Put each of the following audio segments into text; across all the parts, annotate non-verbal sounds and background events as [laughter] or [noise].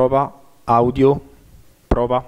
Prova, audio, prova.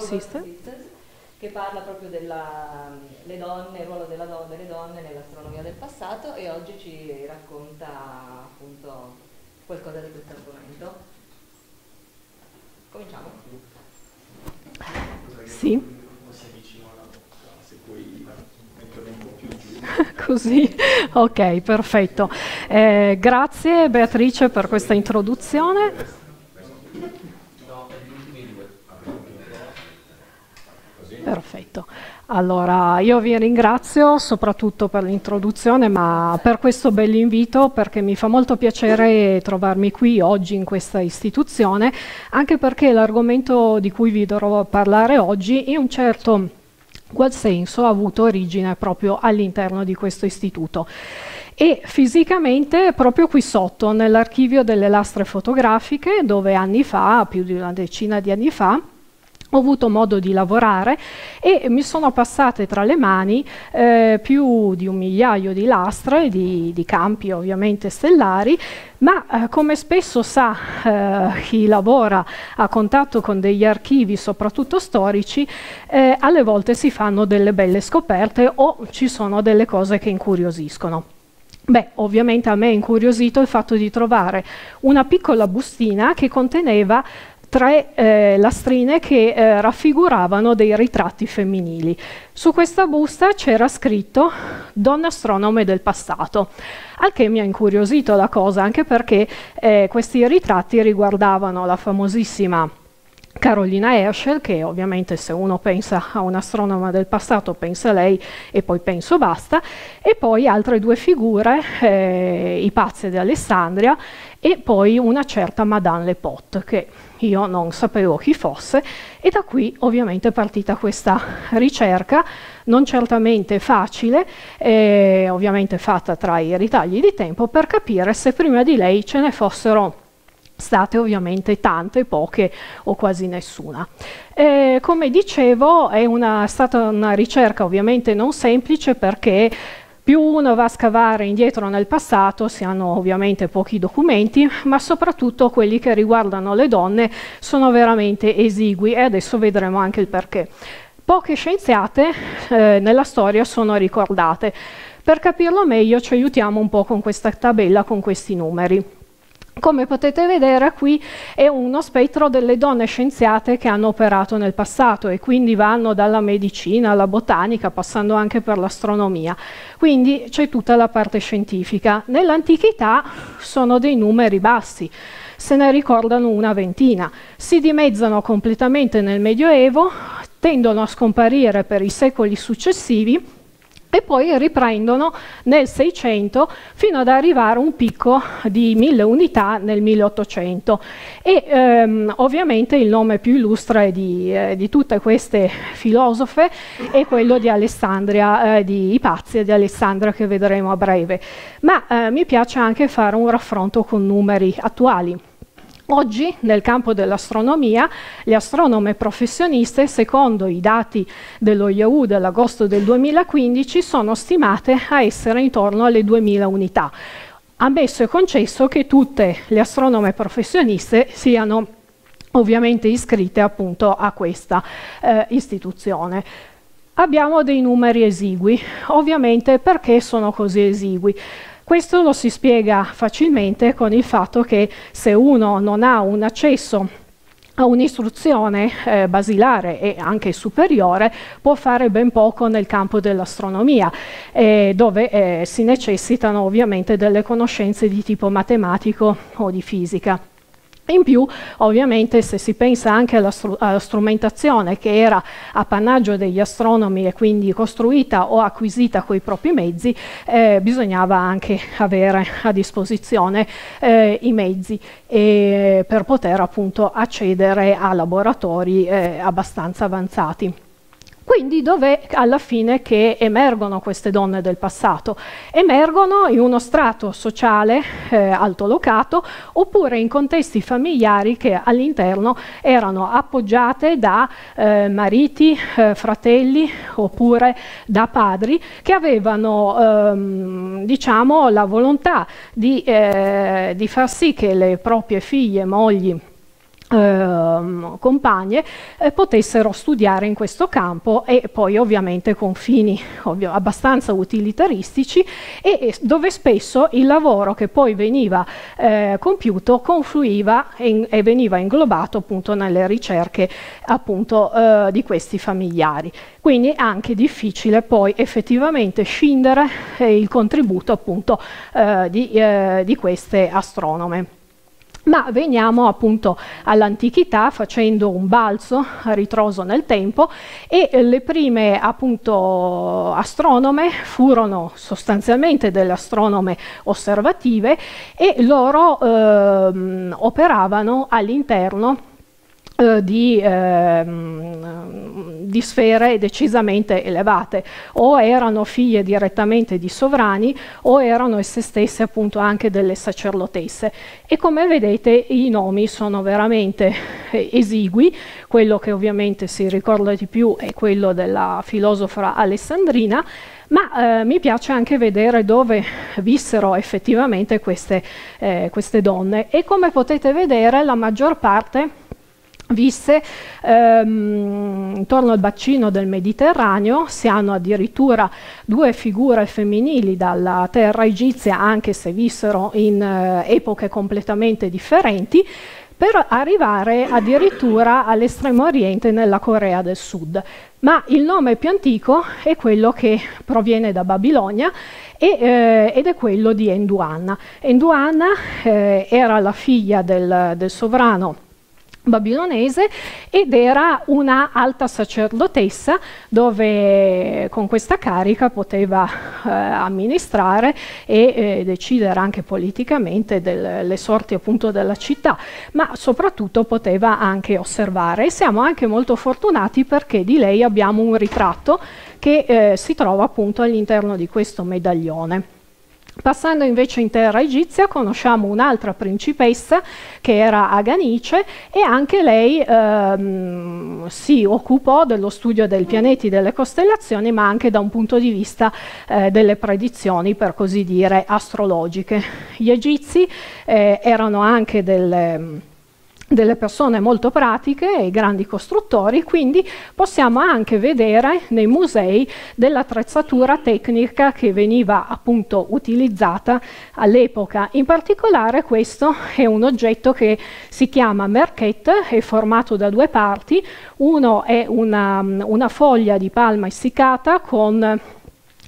Sisters, Unforgotten Sisters. Che parla proprio il ruolo della donna, delle donne nell'astronomia del passato e oggi ci racconta appunto qualcosa di questo argomento. Cominciamo. Sì. [laughs] Così, ok, perfetto. Eh, grazie Beatrice per questa introduzione. Perfetto. Allora, io vi ringrazio soprattutto per l'introduzione, ma per questo bell'invito, perché mi fa molto piacere trovarmi qui oggi in questa istituzione, anche perché l'argomento di cui vi dovrò parlare oggi in un certo qual senso ha avuto origine proprio all'interno di questo istituto e fisicamente proprio qui sotto nell'archivio delle lastre fotografiche dove anni fa, più di una decina di anni fa, ho avuto modo di lavorare e mi sono passate tra le mani eh, più di un migliaio di lastre, di, di campi ovviamente stellari, ma eh, come spesso sa eh, chi lavora a contatto con degli archivi, soprattutto storici, eh, alle volte si fanno delle belle scoperte o ci sono delle cose che incuriosiscono. Beh, ovviamente a me è incuriosito il fatto di trovare una piccola bustina che conteneva tre eh, lastrine che eh, raffiguravano dei ritratti femminili. Su questa busta c'era scritto Donne astronome del passato, al che mi ha incuriosito la cosa, anche perché eh, questi ritratti riguardavano la famosissima Carolina Herschel, che ovviamente se uno pensa a un'astronoma del passato pensa a lei e poi penso basta, e poi altre due figure, eh, i pazzi di Alessandria e poi una certa Madame Lepotte, che io non sapevo chi fosse e da qui ovviamente è partita questa ricerca, non certamente facile, eh, ovviamente fatta tra i ritagli di tempo, per capire se prima di lei ce ne fossero state ovviamente tante, poche o quasi nessuna. Eh, come dicevo è una, stata una ricerca ovviamente non semplice perché più uno va a scavare indietro nel passato, si hanno ovviamente pochi documenti, ma soprattutto quelli che riguardano le donne sono veramente esigui e adesso vedremo anche il perché. Poche scienziate eh, nella storia sono ricordate. Per capirlo meglio ci aiutiamo un po' con questa tabella, con questi numeri. Come potete vedere qui è uno spettro delle donne scienziate che hanno operato nel passato e quindi vanno dalla medicina alla botanica, passando anche per l'astronomia. Quindi c'è tutta la parte scientifica. Nell'antichità sono dei numeri bassi, se ne ricordano una ventina. Si dimezzano completamente nel Medioevo, tendono a scomparire per i secoli successivi e poi riprendono nel 600 fino ad arrivare a un picco di mille unità nel 1800 e ehm, ovviamente il nome più illustre di, eh, di, tutte queste filosofe è quello di Alessandria, eh, di Ipazia di Alessandria che vedremo a breve, ma eh, mi piace anche fare un raffronto con numeri attuali. Oggi nel campo dell'astronomia le astronome professioniste, secondo i dati dello Yahoo dell'agosto del 2015, sono stimate a essere intorno alle 2000 unità. Ammesso e concesso che tutte le astronome professioniste siano ovviamente iscritte appunto a questa eh, istituzione. Abbiamo dei numeri esigui, ovviamente perché sono così esigui? Questo lo si spiega facilmente con il fatto che se uno non ha un accesso a un'istruzione eh, basilare e anche superiore può fare ben poco nel campo dell'astronomia, eh, dove eh, si necessitano ovviamente delle conoscenze di tipo matematico o di fisica. In più, ovviamente, se si pensa anche alla, stru alla, strumentazione che era appannaggio degli astronomi e quindi costruita o acquisita coi propri mezzi, eh, bisognava anche avere a disposizione eh, i mezzi per poter appunto accedere a laboratori eh, abbastanza avanzati. Quindi dov'è alla fine che emergono queste donne del passato? Emergono in uno strato sociale eh, altolocato oppure in contesti familiari che all'interno erano appoggiate da eh, mariti, eh, fratelli oppure da padri che avevano ehm, diciamo, la volontà di, eh, di far sì che le proprie figlie, mogli, eh, compagne eh, potessero studiare in questo campo e poi ovviamente con fini ovvio, abbastanza utilitaristici e, e, dove spesso il lavoro che poi veniva eh, compiuto confluiva in, e veniva inglobato appunto nelle ricerche appunto eh, di questi familiari. Quindi è anche difficile poi effettivamente scindere eh, il contributo appunto eh, di, di queste astronome. Ma veniamo appunto all'antichità facendo un balzo a ritroso nel tempo e le prime appunto astronome furono sostanzialmente delle astronome osservative e loro eh, operavano all'interno eh, di, eh, di, sfere decisamente elevate, o erano figlie direttamente di sovrani o erano esse stesse appunto anche delle sacerdotesse. E come vedete i nomi sono veramente eh, [laughs] esigui, quello che ovviamente si ricorda di più è quello della filosofa alessandrina, ma eh, mi piace anche vedere dove vissero effettivamente queste, eh, queste donne. E come potete vedere la maggior parte visse ehm, intorno al bacino del Mediterraneo, si hanno addirittura due figure femminili dalla terra egizia, anche se vissero in eh, epoche completamente differenti, per arrivare addirittura all'estremo oriente nella Corea del Sud. Ma il nome più antico è quello che proviene da Babilonia e, eh, ed è quello di Enduanna. Enduanna eh, era la figlia del, del sovrano babilonese ed era una alta sacerdotessa dove con questa carica poteva eh, amministrare e eh, decidere anche politicamente delle sorti appunto della città, ma soprattutto poteva anche osservare e siamo anche molto fortunati perché di lei abbiamo un ritratto che eh, si trova appunto all'interno di questo medaglione. Passando invece in terra egizia conosciamo un'altra principessa che era Aganice e anche lei ehm, si occupò dello studio dei pianeti e delle costellazioni ma anche da un punto di vista eh, delle predizioni per così dire astrologiche. Gli egizi eh, erano anche delle delle persone molto pratiche e grandi costruttori, quindi possiamo anche vedere nei musei dell'attrezzatura tecnica che veniva appunto utilizzata all'epoca. In particolare questo è un oggetto che si chiama merquette, è formato da due parti, uno è una, una foglia di palma essiccata con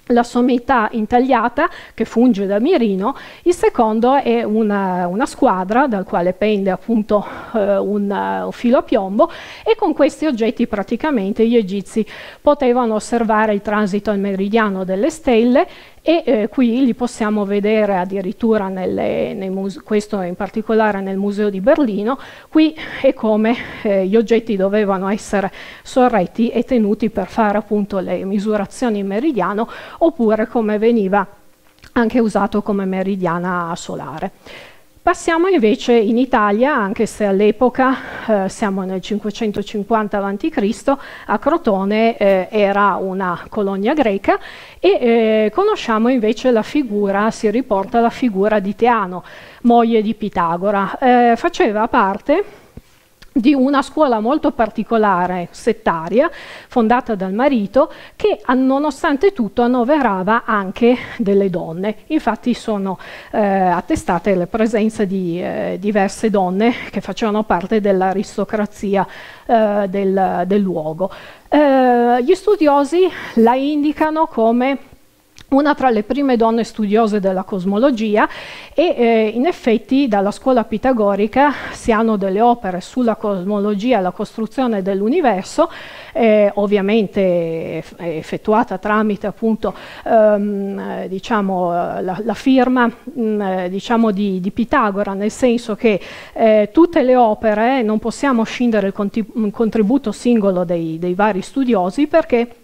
la sommità intagliata che funge da mirino, il secondo è una, una squadra dal quale pende appunto eh, un, uh, filo a piombo e con questi oggetti praticamente gli egizi potevano osservare il transito al meridiano delle stelle e eh, qui li possiamo vedere addirittura nelle, questo in particolare nel museo di Berlino, qui è come eh, gli oggetti dovevano essere sorretti e tenuti per fare appunto le misurazioni in meridiano oppure come veniva anche usato come meridiana solare. Passiamo invece in Italia, anche se all'epoca eh, siamo nel 550 a.C., a Crotone eh, era una colonia greca e eh, conosciamo invece la figura, si riporta la figura di Teano, moglie di Pitagora. Eh, faceva parte di una scuola molto particolare, settaria, fondata dal marito, che nonostante tutto annoverava anche delle donne. Infatti sono eh, attestate le presenze di eh, diverse donne che facevano parte dell'aristocrazia eh, del, del, luogo. Eh, gli studiosi la indicano come una tra le prime donne studiose della cosmologia e eh, in effetti dalla scuola pitagorica si hanno delle opere sulla cosmologia e la costruzione dell'universo, eh, ovviamente effettuata tramite appunto ehm, diciamo, la, la, firma mh, mm, diciamo di, di, Pitagora, nel senso che eh, tutte le opere non possiamo scindere il contributo singolo dei, dei vari studiosi perché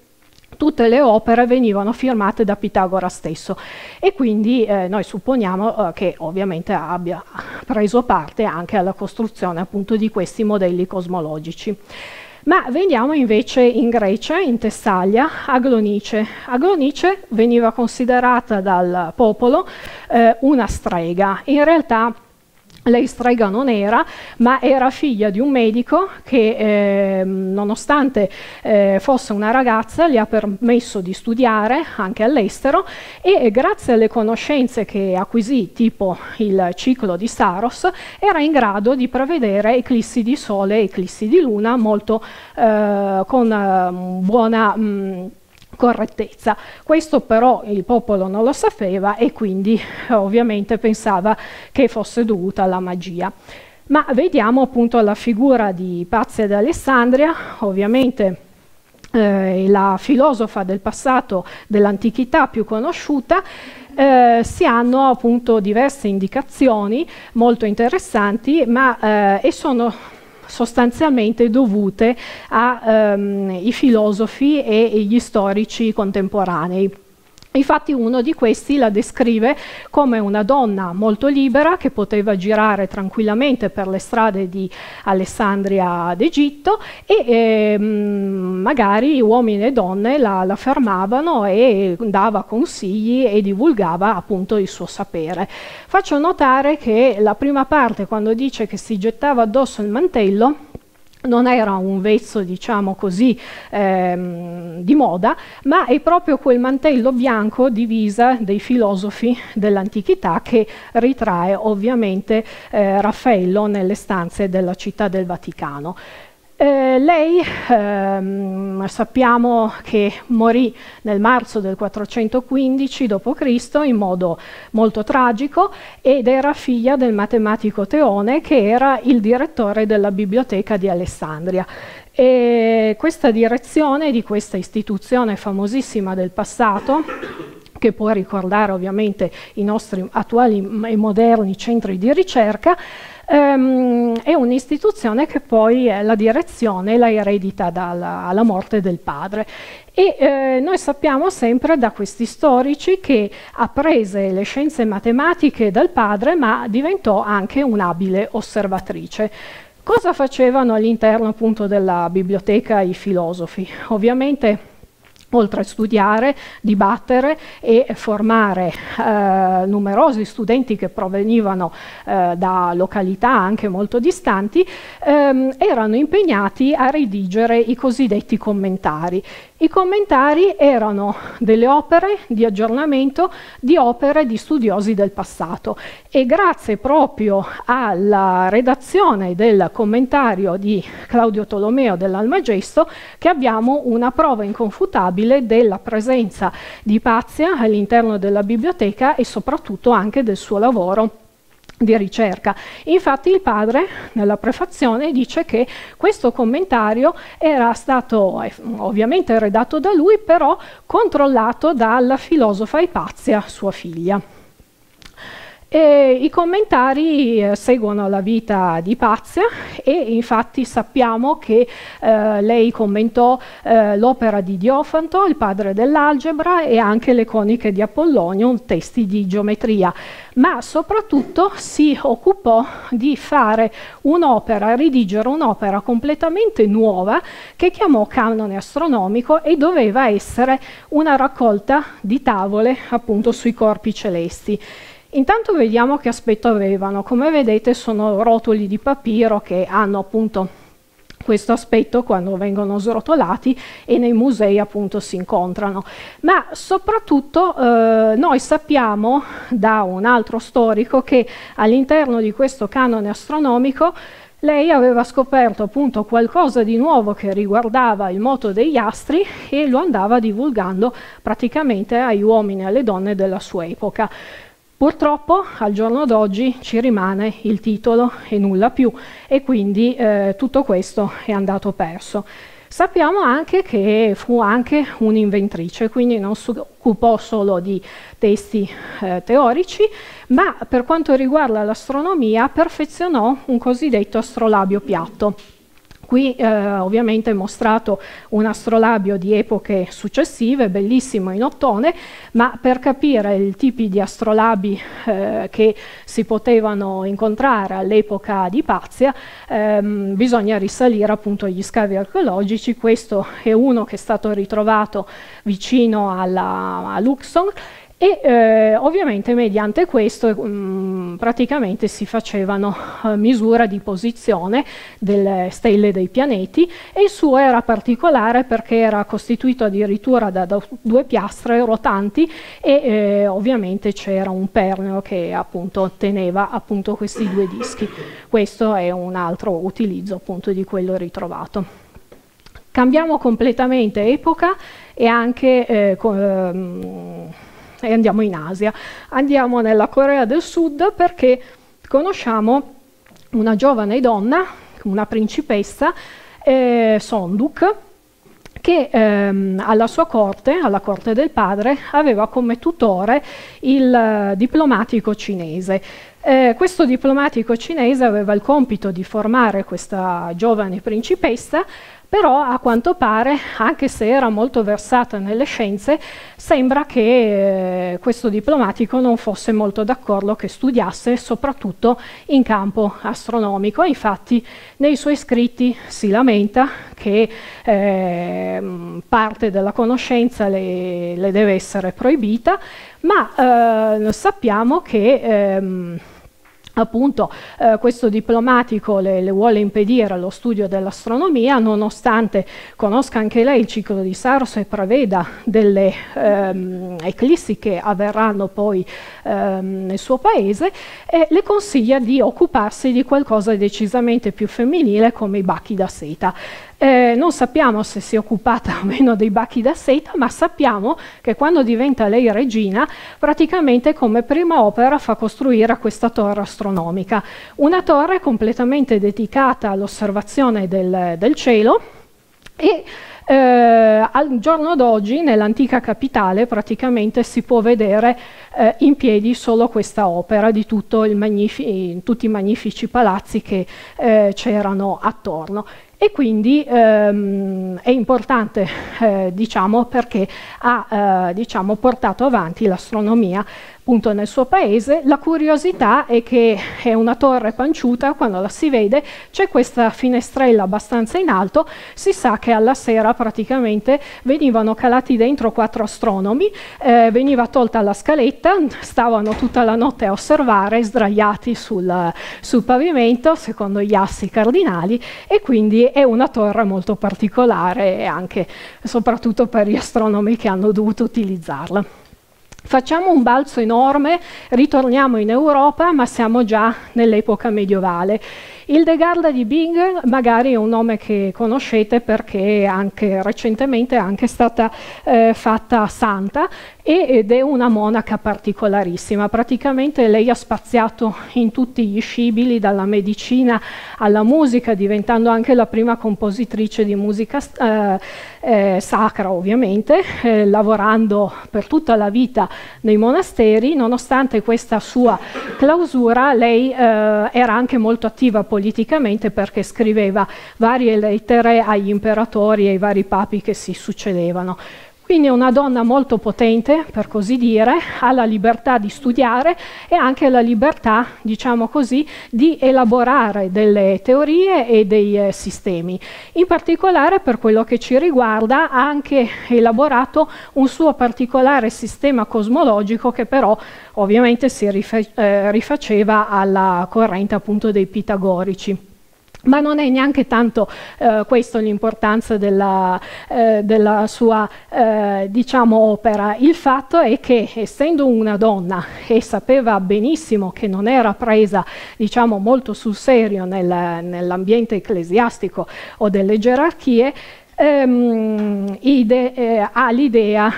tutte le opere venivano firmate da Pitagora stesso e quindi eh, noi supponiamo eh, che ovviamente abbia preso parte anche alla costruzione appunto di questi modelli cosmologici. Ma veniamo invece in Grecia, in Tessaglia, Aglonice. Aglonice veniva considerata dal popolo eh, una strega. In realtà lei strega non era, ma era figlia di un medico che eh, nonostante eh, fosse una ragazza gli ha permesso di studiare anche all'estero e grazie alle conoscenze che acquisì, tipo il ciclo di Saros, era in grado di prevedere eclissi di sole e eclissi di luna molto eh, con eh, buona... Mh, correttezza. Questo però il popolo non lo sapeva e quindi ovviamente pensava che fosse dovuta alla magia. Ma vediamo appunto la figura di Pazia d'Alessandria, ovviamente eh, la filosofa del passato dell'antichità più conosciuta, eh, si hanno appunto diverse indicazioni molto interessanti ma, eh, e sono sostanzialmente dovute ai ehm, filosofi e gli storici contemporanei. Infatti uno di questi la descrive come una donna molto libera che poteva girare tranquillamente per le strade di Alessandria d'Egitto e eh, magari uomini e donne la, la, fermavano e dava consigli e divulgava appunto il suo sapere. Faccio notare che la prima parte quando dice che si gettava addosso il mantello non era un vezzo, diciamo così, ehm, di moda, ma è proprio quel mantello bianco divisa dei filosofi dell'antichità che ritrae ovviamente eh, Raffaello nelle stanze della città del Vaticano. Eh, lei ehm, sappiamo che morì nel marzo del 415 d.C. in modo molto tragico ed era figlia del matematico Teone che era il direttore della biblioteca di Alessandria. E questa direzione di questa istituzione famosissima del passato che può ricordare ovviamente i nostri attuali e moderni centri di ricerca, ehm, è un'istituzione che poi la direzione la eredita dalla, alla morte del padre. E eh, noi sappiamo sempre da questi storici che apprese le scienze matematiche dal padre, ma diventò anche un'abile osservatrice. Cosa facevano all'interno appunto della biblioteca i filosofi? Ovviamente oltre a studiare, dibattere e formare eh, numerosi studenti che provenivano eh, da località anche molto distanti, ehm, erano impegnati a redigere i cosiddetti commentari. I commentari erano delle opere di aggiornamento di opere di studiosi del passato e grazie proprio alla redazione del commentario di Claudio Tolomeo dell'Almagesto che abbiamo una prova inconfutabile della presenza di Pazia all'interno della biblioteca e soprattutto anche del suo lavoro di ricerca. Infatti il padre nella prefazione dice che questo commentario era stato eh, ovviamente redatto da lui, però controllato dalla filosofa Ipazia, sua figlia. E I commentari eh, seguono la vita di Pazia e infatti sappiamo che eh, lei commentò eh, l'opera di Diofanto, il padre dell'algebra, e anche le coniche di Apollonio, testi di geometria, ma soprattutto si occupò di fare un'opera, redigere un'opera completamente nuova che chiamò Canone astronomico e doveva essere una raccolta di tavole appunto sui corpi celesti. Intanto vediamo che aspetto avevano. Come vedete sono rotoli di papiro che hanno appunto questo aspetto quando vengono srotolati e nei musei appunto si incontrano. Ma soprattutto eh, noi sappiamo da un altro storico che all'interno di questo canone astronomico lei aveva scoperto appunto qualcosa di nuovo che riguardava il moto degli astri e lo andava divulgando praticamente agli uomini e alle donne della sua epoca. Purtroppo al giorno d'oggi ci rimane il titolo e nulla più e quindi eh, tutto questo è andato perso. Sappiamo anche che fu anche un'inventrice, quindi non si occupò solo di testi eh, teorici, ma per quanto riguarda l'astronomia perfezionò un cosiddetto astrolabio piatto. Qui eh, ovviamente è mostrato un astrolabio di epoche successive, bellissimo in ottone, ma per capire i tipi di astrolabi eh, che si potevano incontrare all'epoca di Pazia ehm, bisogna risalire appunto agli scavi archeologici. Questo è uno che è stato ritrovato vicino alla, a Luxor e eh, ovviamente mediante questo mh, mm, praticamente si facevano eh, misura di posizione delle stelle dei pianeti e il suo era particolare perché era costituito addirittura da, da due piastre rotanti e eh, ovviamente c'era un perneo che appunto teneva appunto questi due dischi. Questo è un altro utilizzo appunto di quello ritrovato. Cambiamo completamente epoca e anche eh, ehm, e andiamo in Asia. Andiamo nella Corea del Sud perché conosciamo una giovane donna, una principessa, eh, Sonduk, che ehm, alla sua corte, alla corte del padre, aveva come tutore il eh, diplomatico cinese. Eh, questo diplomatico cinese aveva il compito di formare questa giovane principessa però a quanto pare, anche se era molto versata nelle scienze, sembra che eh, questo diplomatico non fosse molto d'accordo che studiasse soprattutto in campo astronomico. Infatti nei suoi scritti si lamenta che eh, parte della conoscenza le, le, deve essere proibita, ma eh, sappiamo che... Ehm, appunto eh, questo diplomatico le, le, vuole impedire lo studio dell'astronomia nonostante conosca anche lei il ciclo di Saros e preveda delle ehm, eclissi che avverranno poi ehm, nel suo paese e le consiglia di occuparsi di qualcosa decisamente più femminile come i bacchi da seta. Eh, non sappiamo se si è occupata o meno dei bacchi da seta, ma sappiamo che quando diventa lei regina, praticamente come prima opera fa costruire questa torre astronomica. Una torre completamente dedicata all'osservazione del, del cielo e eh, al giorno d'oggi nell'antica capitale praticamente si può vedere eh, in piedi solo questa opera di tutti i magnifici palazzi che eh, c'erano attorno e quindi ehm, è importante eh, diciamo, perché ha eh, diciamo, portato avanti l'astronomia appunto nel suo paese. La curiosità è che è una torre panciuta, quando la si vede c'è questa finestrella abbastanza in alto, si sa che alla sera praticamente venivano calati dentro quattro astronomi, eh, veniva tolta la scaletta, stavano tutta la notte a osservare sdraiati sul, sul pavimento secondo gli assi cardinali e quindi è una torre molto particolare anche soprattutto per gli astronomi che hanno dovuto utilizzarla. Facciamo un balzo enorme, ritorniamo in Europa, ma siamo già nell'epoca medievale. Il De Garda di Bing magari è un nome che conoscete perché anche recentemente è anche stata eh, fatta santa ed è una monaca particolarissima. Praticamente lei ha spaziato in tutti gli scibili, dalla medicina alla musica, diventando anche la prima compositrice di musica eh, eh, sacra, ovviamente, eh, lavorando per tutta la vita nei monasteri. Nonostante questa sua clausura, lei eh, era anche molto attiva politicamente perché scriveva varie lettere agli imperatori e ai vari papi che si succedevano. Quindi è una donna molto potente, per così dire, ha la libertà di studiare e anche la libertà, diciamo così, di elaborare delle teorie e dei eh, sistemi. In particolare per quello che ci riguarda ha anche elaborato un suo particolare sistema cosmologico che però ovviamente si eh, rifaceva alla corrente appunto dei pitagorici. Ma non è neanche tanto eh, questa l'importanza della, eh, della sua eh, diciamo, opera. Il fatto è che essendo una donna e sapeva benissimo che non era presa diciamo, molto sul serio nel, nell'ambiente ecclesiastico o delle gerarchie, ehm, ide, eh, ha l'idea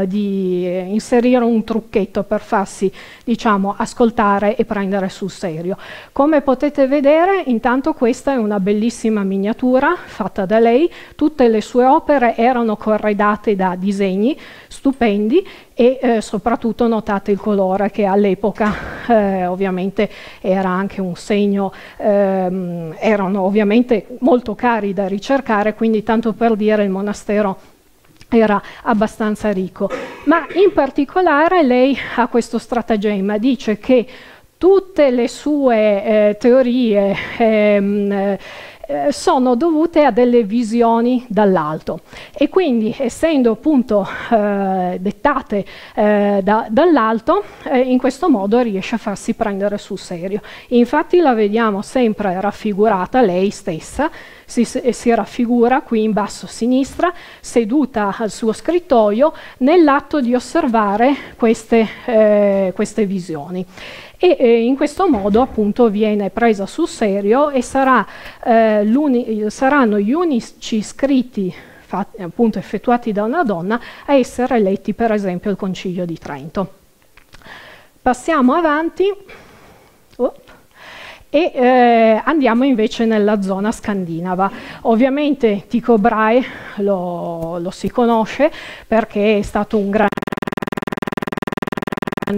eh, di inserire un trucchetto per farsi diciamo, ascoltare e prendere sul serio. Come potete vedere, intanto questa è una bellissima miniatura fatta da lei, tutte le sue opere erano corredate da disegni stupendi e eh, soprattutto notate il colore che all'epoca eh, ovviamente era anche un segno, ehm, erano ovviamente molto cari da ricercare, quindi tanto per dire il monastero era abbastanza ricco. Ma in particolare lei ha questo stratagemma, dice che tutte le sue eh, teorie ehm, eh, sono dovute a delle visioni dall'alto. E quindi essendo appunto eh, dettate eh, da, dall'alto eh, in questo modo riesce a farsi prendere sul serio. Infatti la vediamo sempre raffigurata lei stessa si, si raffigura qui in basso a sinistra seduta al suo scrittoio nell'atto di osservare queste, queste visioni e eh, in questo modo appunto viene presa sul serio e sarà, eh, saranno gli unici scritti fatti, appunto effettuati da una donna a essere eletti per esempio al Concilio di Trento. Passiamo avanti. Oh e eh, andiamo invece nella zona scandinava. Ovviamente Tycho Brahe lo, lo si conosce perché è stato un grande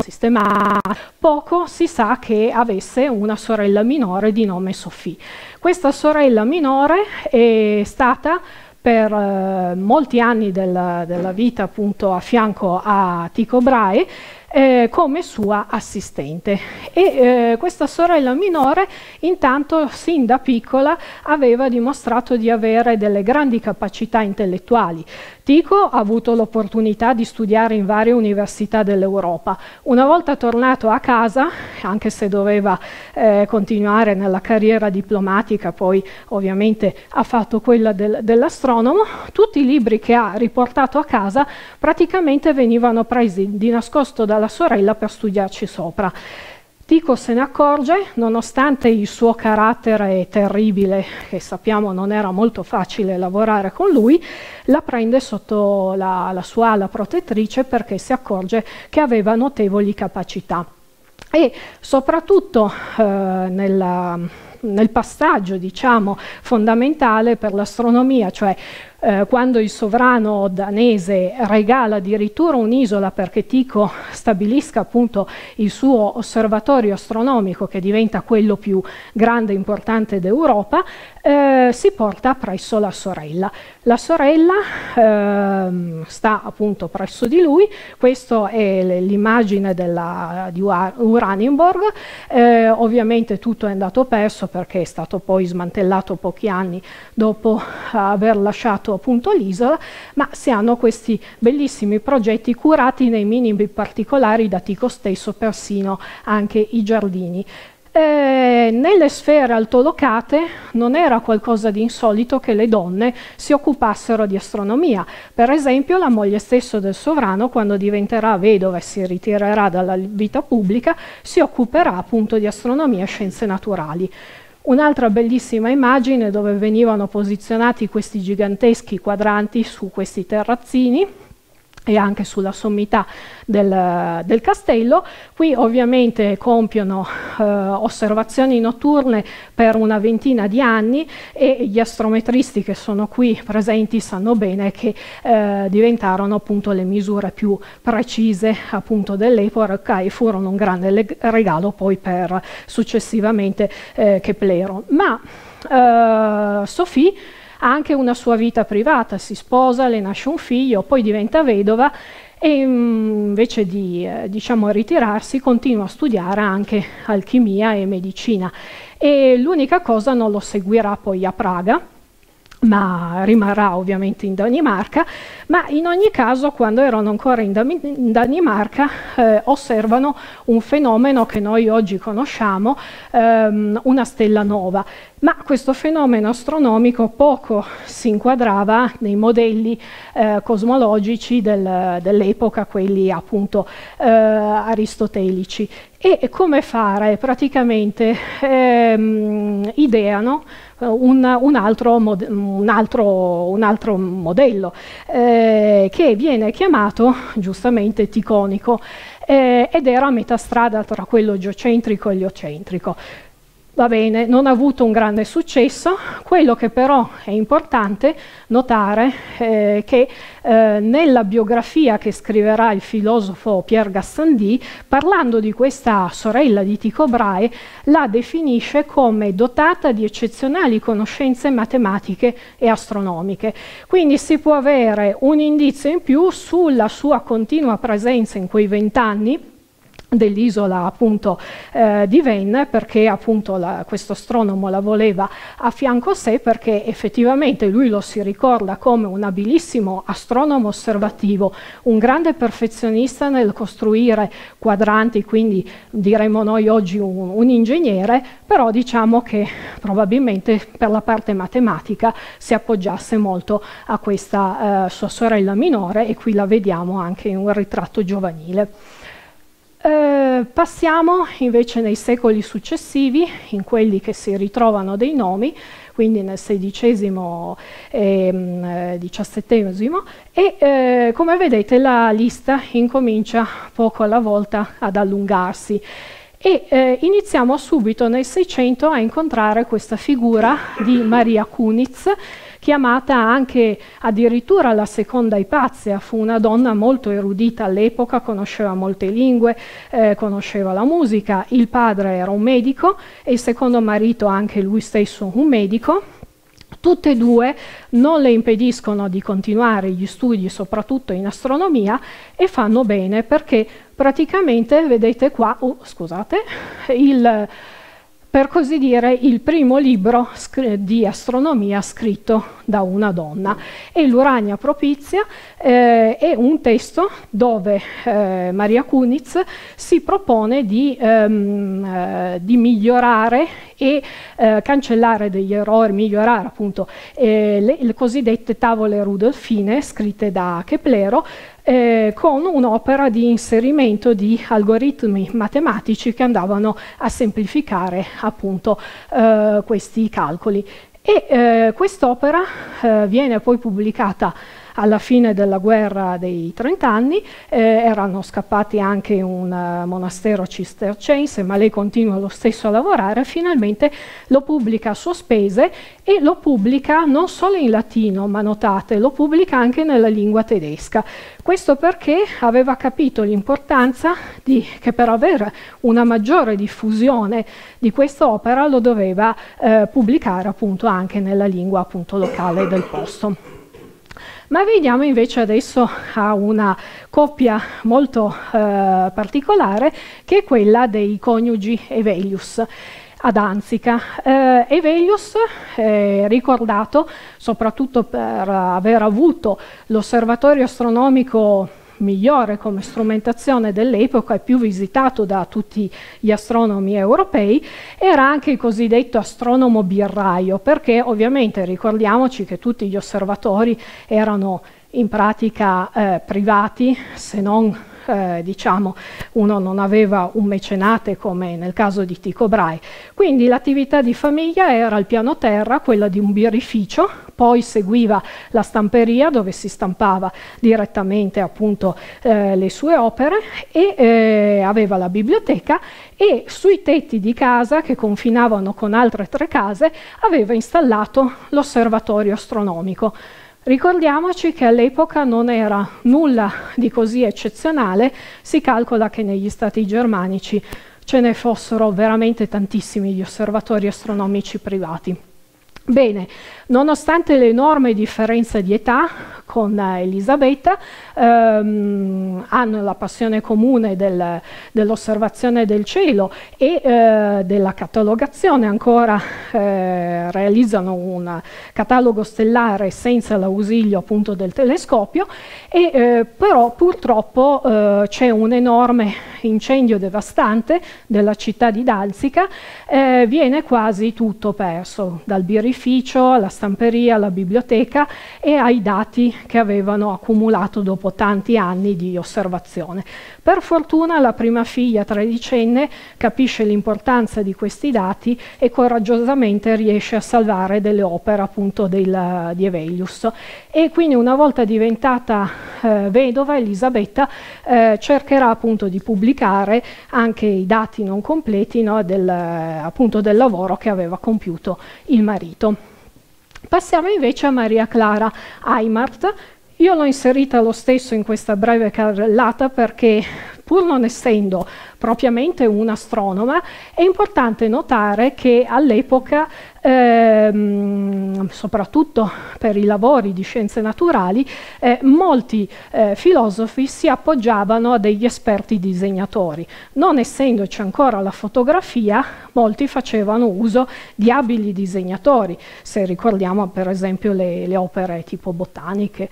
sistema poco si sa che avesse una sorella minore di nome Sophie. Questa sorella minore è stata per eh, molti anni della, della, vita appunto a fianco a Tycho Brahe eh, come sua assistente. E eh, questa sorella minore intanto sin da piccola aveva dimostrato di avere delle grandi capacità intellettuali. Tico ha avuto l'opportunità di studiare in varie università dell'Europa. Una volta tornato a casa, anche se doveva eh, continuare nella carriera diplomatica, poi ovviamente ha fatto quella del, dell'astronomo, tutti i libri che ha riportato a casa praticamente venivano presi di nascosto da dalla sorella per studiarci sopra. Tico se ne accorge, nonostante il suo carattere terribile, che sappiamo non era molto facile lavorare con lui, la prende sotto la, la sua ala protettrice perché si accorge che aveva notevoli capacità. E soprattutto eh, nella, nel passaggio diciamo, fondamentale per l'astronomia, cioè eh, quando il sovrano danese regala addirittura un'isola perché Tycho stabilisca appunto il suo osservatorio astronomico che diventa quello più grande e importante d'Europa, eh, si porta presso la sorella. La sorella eh, sta appunto presso di lui, questa è l'immagine di Uranienborg, eh, ovviamente tutto è andato perso perché è stato poi smantellato pochi anni dopo aver lasciato visitato appunto l'isola, ma si hanno questi bellissimi progetti curati nei minimi particolari da Tico stesso, persino anche i giardini. Eh, nelle sfere altolocate non era qualcosa di insolito che le donne si occupassero di astronomia. Per esempio, la moglie stessa del sovrano, quando diventerà vedova e si ritirerà dalla vita pubblica, si occuperà appunto di astronomia e scienze naturali. Un'altra bellissima immagine dove venivano posizionati questi giganteschi quadranti su questi terrazzini e anche sulla sommità del, del castello. Qui ovviamente compiono eh, osservazioni notturne per una ventina di anni e gli astrometristi che sono qui presenti sanno bene che eh, diventarono appunto le misure più precise appunto dell'epoca e furono un grande regalo poi per successivamente eh, Keplero. Ma eh, Sophie ha anche una sua vita privata, si sposa, le nasce un figlio, poi diventa vedova e mm, invece di eh, diciamo, ritirarsi continua a studiare anche alchimia e medicina. E l'unica cosa non lo seguirà poi a Praga ma rimarrà ovviamente in Danimarca, ma in ogni caso quando erano ancora in, Danimarca eh, osservano un fenomeno che noi oggi conosciamo, ehm, una stella nuova, ma questo fenomeno astronomico poco si inquadrava nei modelli eh, cosmologici del, dell'epoca, quelli appunto eh, aristotelici. E come fare? Praticamente ehm, ideano un, un, altro, un, altro, un altro, modello eh, che viene chiamato giustamente ticonico eh, ed era a metà strada tra quello geocentrico e l'iocentrico va bene, non ha avuto un grande successo, quello che però è importante notare è eh, che eh, nella biografia che scriverà il filosofo Pierre Gassendi, parlando di questa sorella di Tycho Brahe, la definisce come dotata di eccezionali conoscenze matematiche e astronomiche. Quindi si può avere un indizio in più sulla sua continua presenza in quei vent'anni dell'isola appunto eh, di Venne perché appunto la, questo astronomo la voleva a fianco a sé perché effettivamente lui lo si ricorda come un abilissimo astronomo osservativo, un grande perfezionista nel costruire quadranti, quindi diremmo noi oggi un, un ingegnere, però diciamo che probabilmente per la parte matematica si appoggiasse molto a questa eh, sua sorella minore e qui la vediamo anche in un ritratto giovanile. Eh, passiamo invece nei secoli successivi, in quelli che si ritrovano dei nomi, quindi nel XVI e XVII, e eh, come vedete la lista incomincia poco alla volta ad allungarsi. E eh, iniziamo subito nel 600 a incontrare questa figura di Maria Kunitz, chiamata anche addirittura la seconda Ipazia, fu una donna molto erudita all'epoca, conosceva molte lingue, eh, conosceva la musica, il padre era un medico e il secondo marito anche lui stesso un medico. Tutte e due non le impediscono di continuare gli studi, soprattutto in astronomia, e fanno bene perché praticamente, vedete qua, oh, scusate, il per così dire, il primo libro di astronomia scritto da una donna. E l'Urania Propizia eh, è un testo dove eh, Maria Kunitz si propone di, ehm, eh, di migliorare e eh, cancellare degli errori, migliorare appunto eh, le, le, cosiddette tavole rudolfine scritte da Keplero, eh, con un'opera di inserimento di algoritmi matematici che andavano a semplificare appunto eh, questi calcoli. E eh, quest'opera eh, viene poi pubblicata alla fine della guerra dei trent'anni, eh, erano scappati anche un uh, monastero cistercense, ma lei continua lo stesso a lavorare, finalmente lo pubblica a sue spese e lo pubblica non solo in latino, ma notate, lo pubblica anche nella lingua tedesca. Questo perché aveva capito l'importanza che per avere una maggiore diffusione di quest'opera lo doveva eh, pubblicare appunto anche nella lingua appunto locale del posto. Ma veniamo invece adesso a una coppia molto eh, particolare che è quella dei coniugi Evelius ad Anzica. Eh, Evelius è ricordato soprattutto per aver avuto l'osservatorio astronomico migliore come strumentazione dell'epoca e più visitato da tutti gli astronomi europei, era anche il cosiddetto astronomo birraio, perché ovviamente ricordiamoci che tutti gli osservatori erano in pratica eh, privati, se non eh, diciamo, uno non aveva un mecenate come nel caso di Tycho Brahe. Quindi l'attività di famiglia era al piano terra, quella di un birrificio, poi seguiva la stamperia dove si stampava direttamente appunto eh, le sue opere e eh, aveva la biblioteca e sui tetti di casa che confinavano con altre tre case aveva installato l'osservatorio astronomico. Ricordiamoci che all'epoca non era nulla di così eccezionale, si calcola che negli stati germanici ce ne fossero veramente tantissimi di osservatori astronomici privati. Bene, nonostante l'enorme differenza di età con Elisabetta, ehm, hanno la passione comune del, dell'osservazione del cielo e eh, della catalogazione, ancora eh, realizzano un catalogo stellare senza l'ausilio appunto del telescopio, e, eh, però purtroppo eh, c'è un enorme incendio devastante della città di Danzica, eh, viene quasi tutto perso, dal birrificio, alla stamperia, alla biblioteca e ai dati che avevano accumulato dopo tanti anni di osservazione. Per fortuna la prima figlia tredicenne capisce l'importanza di questi dati e coraggiosamente riesce a salvare delle opere appunto del, di Evelius. E quindi una volta diventata eh, vedova Elisabetta eh, cercherà appunto di pubblicare anche i dati non completi no, del, appunto del lavoro che aveva compiuto il marito. Passiamo invece a Maria Clara Eimart, io l'ho inserita lo stesso in questa breve carrellata perché pur non essendo propriamente un'astronoma, è importante notare che all'epoca, ehm, soprattutto per i lavori di scienze naturali, eh, molti eh, filosofi si appoggiavano a degli esperti disegnatori. Non essendoci ancora la fotografia, molti facevano uso di abili disegnatori, se ricordiamo per esempio le, le opere tipo botaniche.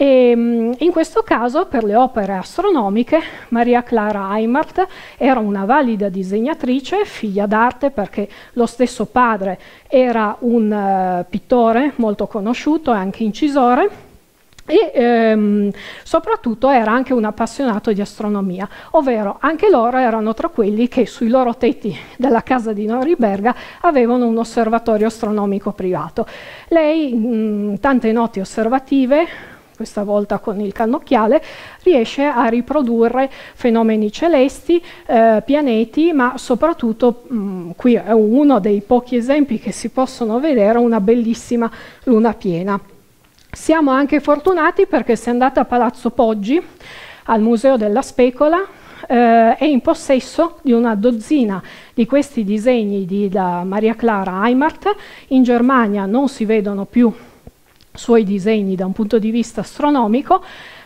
E, ehm, in questo caso, per le opere astronomiche, Maria Clara Eimart era una valida disegnatrice, figlia d'arte perché lo stesso padre era un uh, pittore molto conosciuto e anche incisore e ehm, soprattutto era anche un appassionato di astronomia, ovvero anche loro erano tra quelli che sui loro tetti della casa di Norimberga avevano un osservatorio astronomico privato. Lei, mh, tante notti osservative, questa volta con il cannocchiale, riesce a riprodurre fenomeni celesti, eh, pianeti, ma soprattutto, mh, mm, qui è uno dei pochi esempi che si possono vedere, una bellissima luna piena. Siamo anche fortunati perché se andate a Palazzo Poggi, al Museo della Specola, eh, è in possesso di una dozzina di questi disegni di Maria Clara Eimart. In Germania non si vedono più suoi disegni da un punto di vista astronomico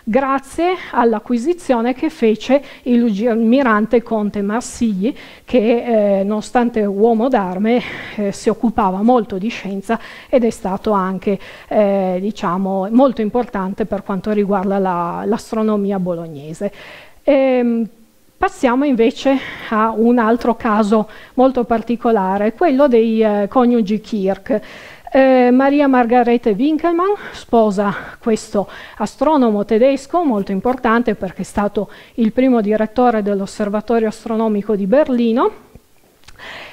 grazie all'acquisizione che fece il lungimirante conte Marsigli che eh, nonostante uomo d'arme eh, si occupava molto di scienza ed è stato anche eh, diciamo, molto importante per quanto riguarda la, l'astronomia bolognese. Ehm, Passiamo invece a un altro caso molto particolare, quello dei eh, coniugi Kirk. Eh, Maria Margarete Winkelmann sposa questo astronomo tedesco molto importante perché è stato il primo direttore dell'Osservatorio astronomico di Berlino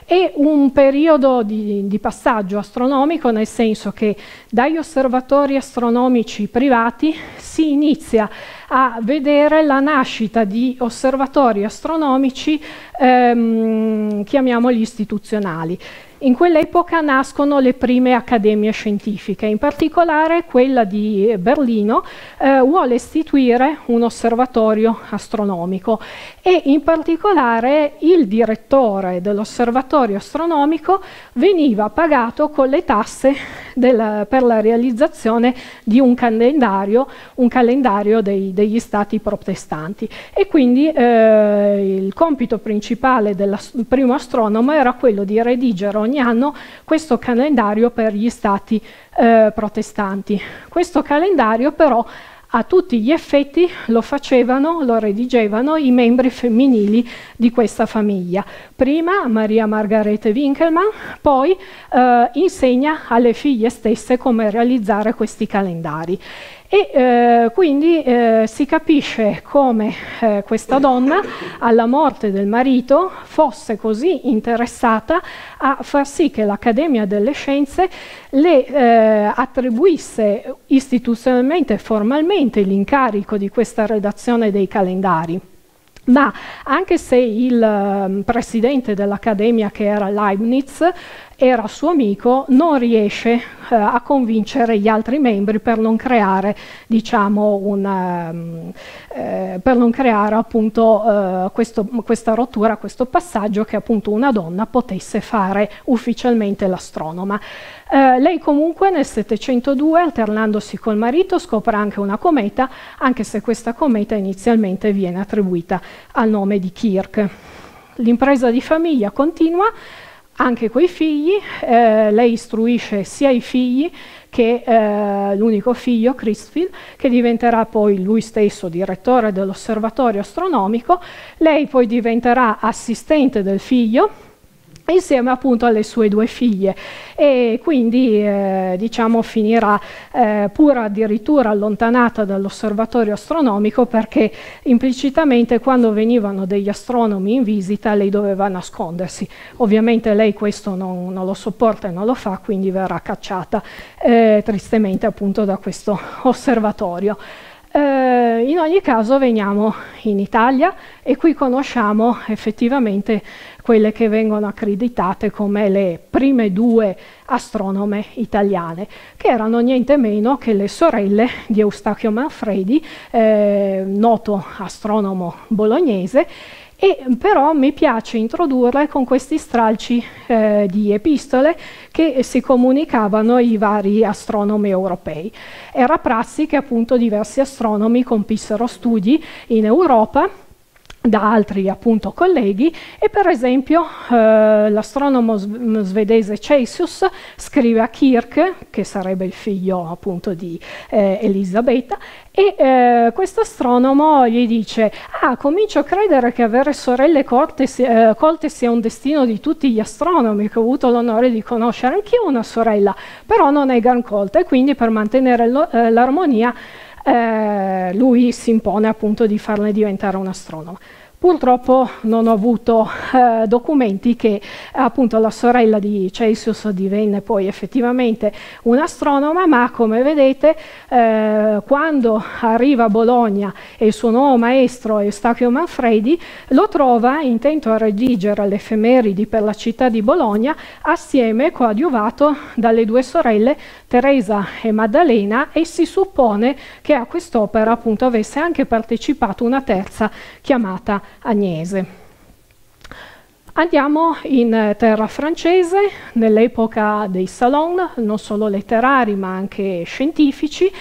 e un periodo di, di, passaggio astronomico, nel senso che dagli osservatori astronomici privati si inizia a vedere la nascita di osservatori astronomici, ehm, chiamiamoli istituzionali. In quell'epoca nascono le prime accademie scientifiche, in particolare quella di Berlino eh, vuole istituire un osservatorio astronomico e in particolare il direttore dell'osservatorio astronomico veniva pagato con le tasse del, per la realizzazione di un calendario, un calendario dei, degli stati protestanti. E quindi eh, il compito principale del primo astronomo era quello di redigere ogni anno questo calendario per gli stati eh, protestanti. Questo calendario però a tutti gli effetti lo facevano, lo redigevano i membri femminili di questa famiglia. Prima Maria Margarete Winkelmann, poi eh, insegna alle figlie stesse come realizzare questi calendari. E eh, quindi eh, si capisce come eh, questa donna, alla morte del marito, fosse così interessata a far sì che l'Accademia delle Scienze le eh, attribuisse istituzionalmente e formalmente l'incarico di questa redazione dei calendari. Ma anche se il um, presidente dell'Accademia, che era Leibniz, era suo amico, non riesce eh, a convincere gli altri membri per non creare, diciamo, una, ehm, eh, per non creare appunto eh, questo, questa rottura, questo passaggio che appunto una donna potesse fare ufficialmente l'astronoma. Eh, lei comunque nel 702, alternandosi col marito, scopre anche una cometa, anche se questa cometa inizialmente viene attribuita al nome di Kirk. L'impresa di famiglia continua anche coi figli, eh, lei istruisce sia i figli che eh, l'unico figlio, Christfield, che diventerà poi lui stesso direttore dell'osservatorio astronomico, lei poi diventerà assistente del figlio, insieme appunto alle sue due figlie. E quindi eh, diciamo finirà eh, pur addirittura allontanata dall'osservatorio astronomico perché implicitamente quando venivano degli astronomi in visita lei doveva nascondersi. Ovviamente lei questo non, non lo sopporta e non lo fa quindi verrà cacciata eh, tristemente appunto da questo [laughs] osservatorio eh, in ogni caso veniamo in Italia e qui conosciamo effettivamente quelle che vengono accreditate come le prime due astronome italiane, che erano niente meno che le sorelle di Eustachio Manfredi, eh, noto astronomo bolognese, e però mi piace introdurle con questi stralci eh, di epistole che si comunicavano ai vari astronomi europei. Era prassi che appunto diversi astronomi compissero studi in Europa da altri appunto colleghi. E per esempio eh, l'astronomo svedese Celsius scrive a Kirk, che sarebbe il figlio appunto di eh, Elisabetta, e eh, questo astronomo gli dice, ah comincio a credere che avere sorelle colte, eh, colte sia un destino di tutti gli astronomi, che ho avuto l'onore di conoscere anch'io una sorella, però non è gran colta e quindi per mantenere eh, l'armonia eh, lui si impone appunto di farne diventare un astronomo. Purtroppo non ho avuto eh, documenti che appunto la sorella di Celsius divenne poi effettivamente un'astronoma, ma come vedete eh, quando arriva a Bologna e il suo nuovo maestro Eustachio Manfredi lo trova intento a redigere le effemeridi per la città di Bologna assieme coadiuvato dalle due sorelle Teresa e Maddalena e si suppone che a quest'opera appunto avesse anche partecipato una terza chiamata Agnese. Andiamo in terra francese, nell'epoca dei salon, non solo letterari ma anche scientifici,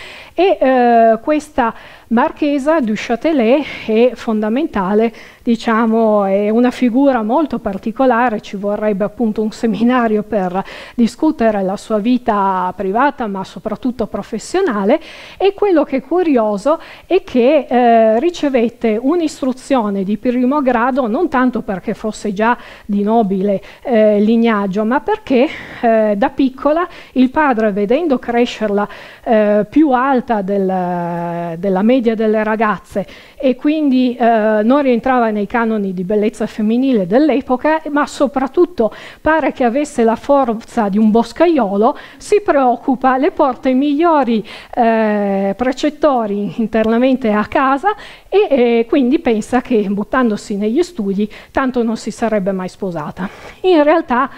e eh, questa marchesa du Châtelet è fondamentale, diciamo, è una figura molto particolare, ci vorrebbe appunto un seminario per discutere la sua vita privata ma soprattutto professionale. E quello che è curioso è che eh, ricevette un'istruzione di primo grado non tanto perché fosse già di nobile eh, lignaggio ma perché eh, da piccola il padre vedendo crescerla eh, più alta del, della media delle ragazze e quindi eh, non rientrava nei canoni di bellezza femminile dell'epoca, ma soprattutto pare che avesse la forza di un boscaiolo, si preoccupa, le porta i migliori eh, precettori internamente a casa e eh, quindi pensa che buttandosi negli studi tanto non si sarebbe mai sposata. In realtà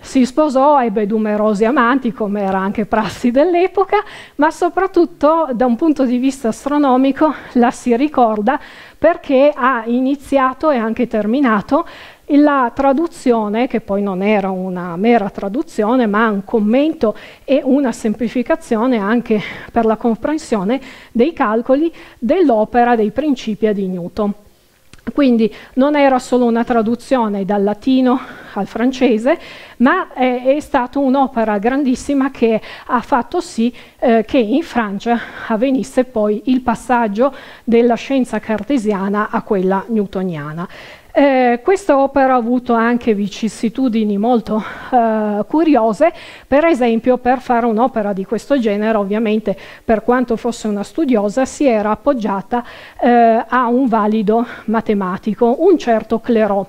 si sposò, ebbe numerosi amanti, come era anche prassi dell'epoca, ma soprattutto da un punto di vista astronomico la si ricorda perché ha iniziato e anche terminato la traduzione, che poi non era una mera traduzione, ma un commento e una semplificazione anche per la comprensione dei calcoli dell'opera dei principi di Newton. Quindi non era solo una traduzione dal latino al francese, ma è, è stata un'opera grandissima che ha fatto sì eh, che in Francia avvenisse poi il passaggio della scienza cartesiana a quella newtoniana. Eh, questa opera ha avuto anche vicissitudini molto eh, curiose, per esempio per fare un'opera di questo genere, ovviamente per quanto fosse una studiosa, si era appoggiata eh, a un valido matematico, un certo Clairaut.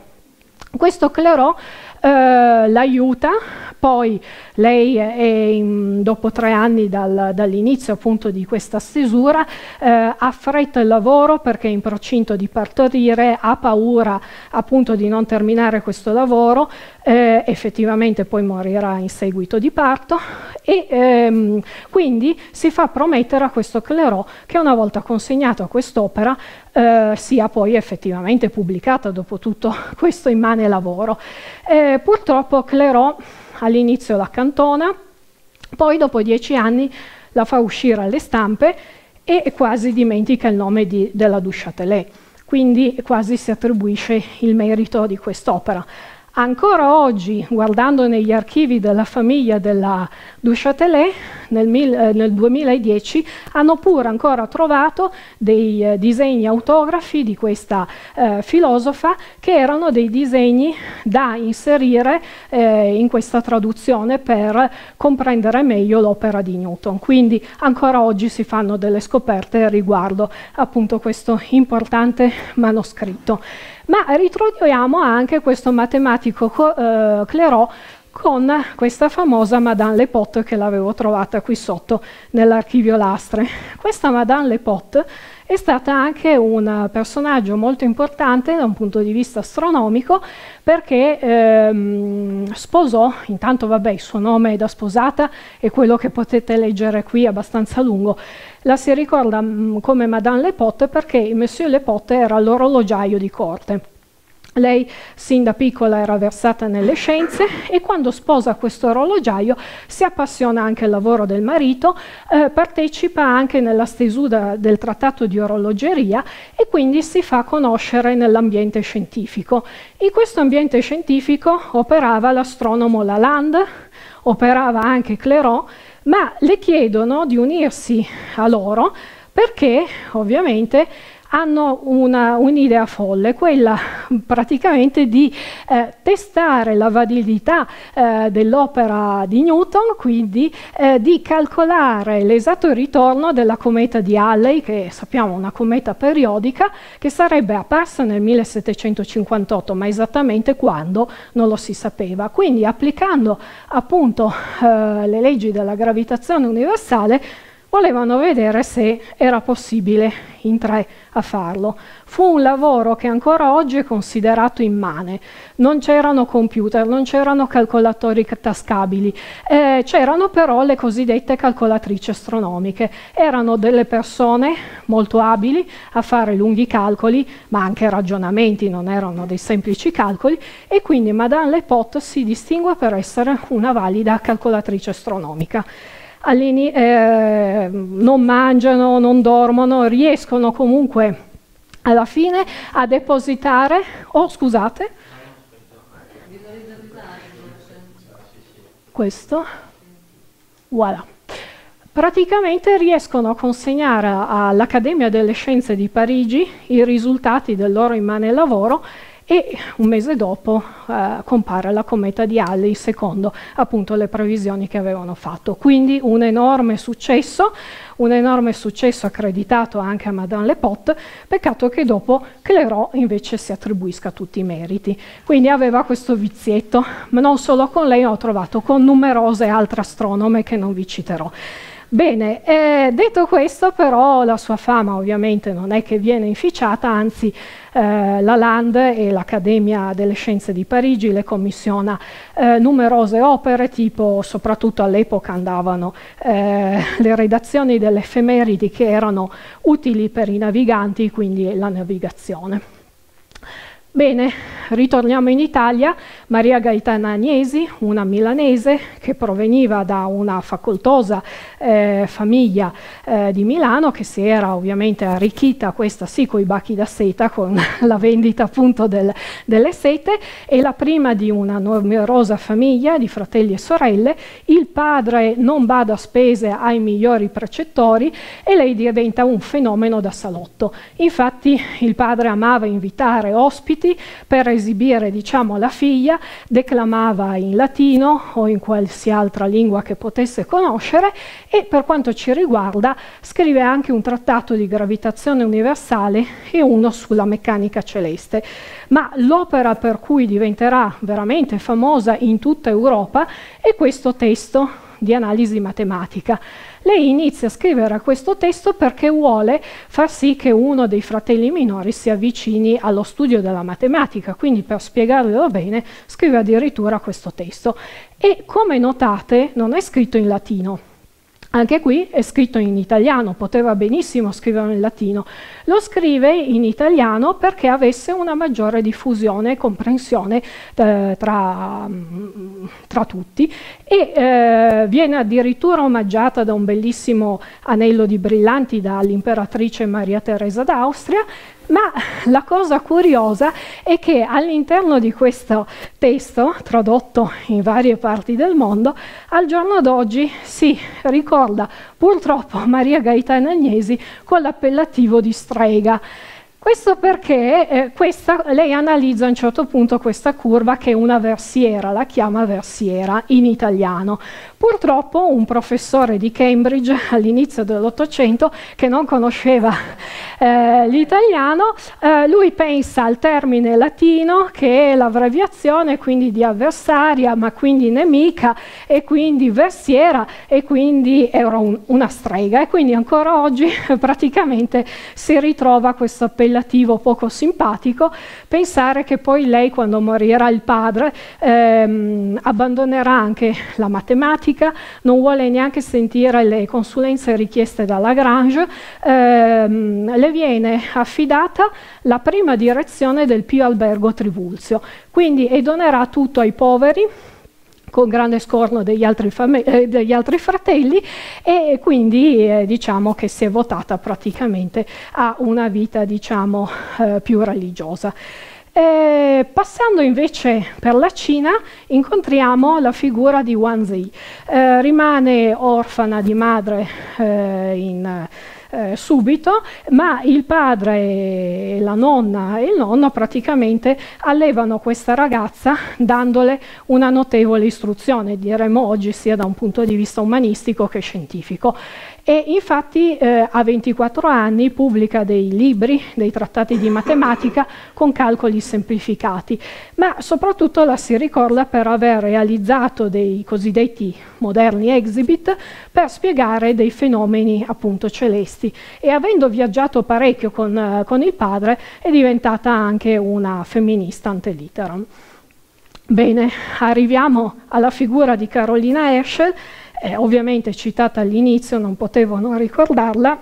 Questo Clairaut eh, l'aiuta, poi lei in, dopo tre anni dal, dall'inizio appunto di questa stesura eh, affretta il lavoro perché è in procinto di partorire, ha paura appunto di non terminare questo lavoro, eh, effettivamente poi morirà in seguito di parto e ehm, quindi si fa promettere a questo Clerò che una volta consegnato a quest'opera eh, sia poi effettivamente pubblicata dopo tutto [laughs] questo immane lavoro. Eh, purtroppo Clerò all'inizio l'accantona, poi dopo dieci anni la fa uscire alle stampe e quasi dimentica il nome di, della Duchatelet, quindi quasi si attribuisce il merito di quest'opera. Ancora oggi, guardando negli archivi della famiglia della Duchatelet, nel, mil, eh, nel 2010 hanno pure ancora trovato dei eh, disegni autografi di questa eh, filosofa che erano dei disegni da inserire eh, in questa traduzione per comprendere meglio l'opera di Newton. Quindi ancora oggi si fanno delle scoperte riguardo appunto questo importante manoscritto ma ritroviamo anche questo matematico eh, Clairaut con questa famosa Madame Lepotte che l'avevo trovata qui sotto nell'archivio Lastre. Questa Madame Lepotte è stata anche un personaggio molto importante da un punto di vista astronomico perché ehm, sposò, intanto vabbè il suo nome da sposata è quello che potete leggere qui abbastanza lungo, la si ricorda mh, mm, come Madame Lepotte perché Monsieur Lepotte era l'orologiaio di corte. Lei sin da piccola era versata nelle scienze e quando sposa questo orologiaio si appassiona anche al lavoro del marito, eh, partecipa anche nella stesura del trattato di orologeria e quindi si fa conoscere nell'ambiente scientifico. In questo ambiente scientifico operava l'astronomo Lalande, operava anche Clairaut, ma le chiedono di unirsi a loro perché ovviamente hanno un'idea folle, quella praticamente di eh, testare la validità eh, dell'opera di Newton, quindi eh, di calcolare l'esatto ritorno della cometa di Halley, che sappiamo è una cometa periodica, che sarebbe apparsa nel 1758, ma esattamente quando non lo si sapeva. Quindi applicando appunto eh, le leggi della gravitazione universale, volevano vedere se era possibile in tre a farlo. Fu un lavoro che ancora oggi è considerato immane. Non c'erano computer, non c'erano calcolatori tascabili, eh, c'erano però le cosiddette calcolatrici astronomiche. Erano delle persone molto abili a fare lunghi calcoli, ma anche ragionamenti, non erano dei semplici calcoli, e quindi Madame Lepotte si distingue per essere una valida calcolatrice astronomica eh, non mangiano, non dormono, riescono comunque alla fine a depositare, oh scusate, questo, voilà. Praticamente riescono a consegnare all'Accademia delle Scienze di Parigi i risultati del loro immane lavoro e un mese dopo eh, compare la cometa di Halley secondo appunto le previsioni che avevano fatto. Quindi un enorme successo, un enorme successo accreditato anche a Madame Lepotte, peccato che dopo Clairaut invece si attribuisca tutti i meriti. Quindi aveva questo vizietto, ma non solo con lei, ho trovato con numerose altre astronome che non vi citerò. Bene, eh, detto questo però la sua fama ovviamente non è che viene inficiata, anzi eh, la Land e l'Accademia delle Scienze di Parigi le commissiona eh, numerose opere, tipo soprattutto all'epoca andavano eh, [laughs] le redazioni delle effemeridi che erano utili per i naviganti, quindi la navigazione. Bene, ritorniamo in Italia. Maria Gaetana Agnesi, una milanese che proveniva da una facoltosa eh, famiglia eh, di Milano che si era ovviamente arricchita, questa sì, con i bacchi da seta, con [laughs] la vendita appunto del, delle sete, è la prima di una numerosa famiglia di fratelli e sorelle. Il padre non bada spese ai migliori precettori e lei diventa un fenomeno da salotto. Infatti il padre amava invitare ospiti compiti per esibire diciamo, la figlia, declamava in latino o in qualsiasi altra lingua che potesse conoscere e per quanto ci riguarda scrive anche un trattato di gravitazione universale e uno sulla meccanica celeste. Ma l'opera per cui diventerà veramente famosa in tutta Europa è questo testo di analisi matematica. Lei inizia a scrivere questo testo perché vuole far sì che uno dei fratelli minori si avvicini allo studio della matematica, quindi per spiegarlo bene scrive addirittura questo testo. E come notate non è scritto in latino, anche qui è scritto in italiano, poteva benissimo scriverlo in latino. Lo scrive in italiano perché avesse una maggiore diffusione e comprensione eh, tra, mm, tra, tutti e eh, viene addirittura omaggiata da un bellissimo anello di brillanti dall'imperatrice Maria Teresa d'Austria ma la cosa curiosa è che all'interno di questo testo, tradotto in varie parti del mondo, al giorno d'oggi si ricorda purtroppo Maria Gaetana Agnesi con l'appellativo di strega. Questo perché eh, questa, lei analizza a un certo punto questa curva che è una versiera, la chiama versiera in italiano. Purtroppo un professore di Cambridge [laughs] all'inizio dell'Ottocento che non conosceva eh, l'italiano, eh, lui pensa al termine latino che è l'abbreviazione quindi di avversaria, ma quindi nemica e quindi versiera e quindi era un, una strega e quindi ancora oggi [laughs] praticamente si ritrova questo appellativo poco simpatico, pensare che poi lei quando morirà il padre ehm, abbandonerà anche la matematica, non vuole neanche sentire le consulenze richieste da Lagrange, ehm, le viene affidata la prima direzione del Pio Albergo Trivulzio, quindi e donerà tutto ai poveri con grande scorno degli altri, eh, degli altri fratelli e quindi eh, diciamo che si è votata praticamente a una vita diciamo eh, più religiosa. Eh, passando invece per la Cina incontriamo la figura di Wang Zi. Eh, rimane orfana di madre eh, in, eh, subito, ma il padre, la nonna e il nonno praticamente allevano questa ragazza dandole una notevole istruzione, diremmo oggi sia da un punto di vista umanistico che scientifico e infatti eh, a 24 anni pubblica dei libri, dei trattati di matematica con calcoli semplificati, ma soprattutto la si ricorda per aver realizzato dei cosiddetti moderni exhibit per spiegare dei fenomeni appunto celesti e avendo viaggiato parecchio con, eh, con il padre è diventata anche una femminista ante litteram. Bene, arriviamo alla figura di Carolina Herschel eh, ovviamente citata all'inizio, non potevo non ricordarla,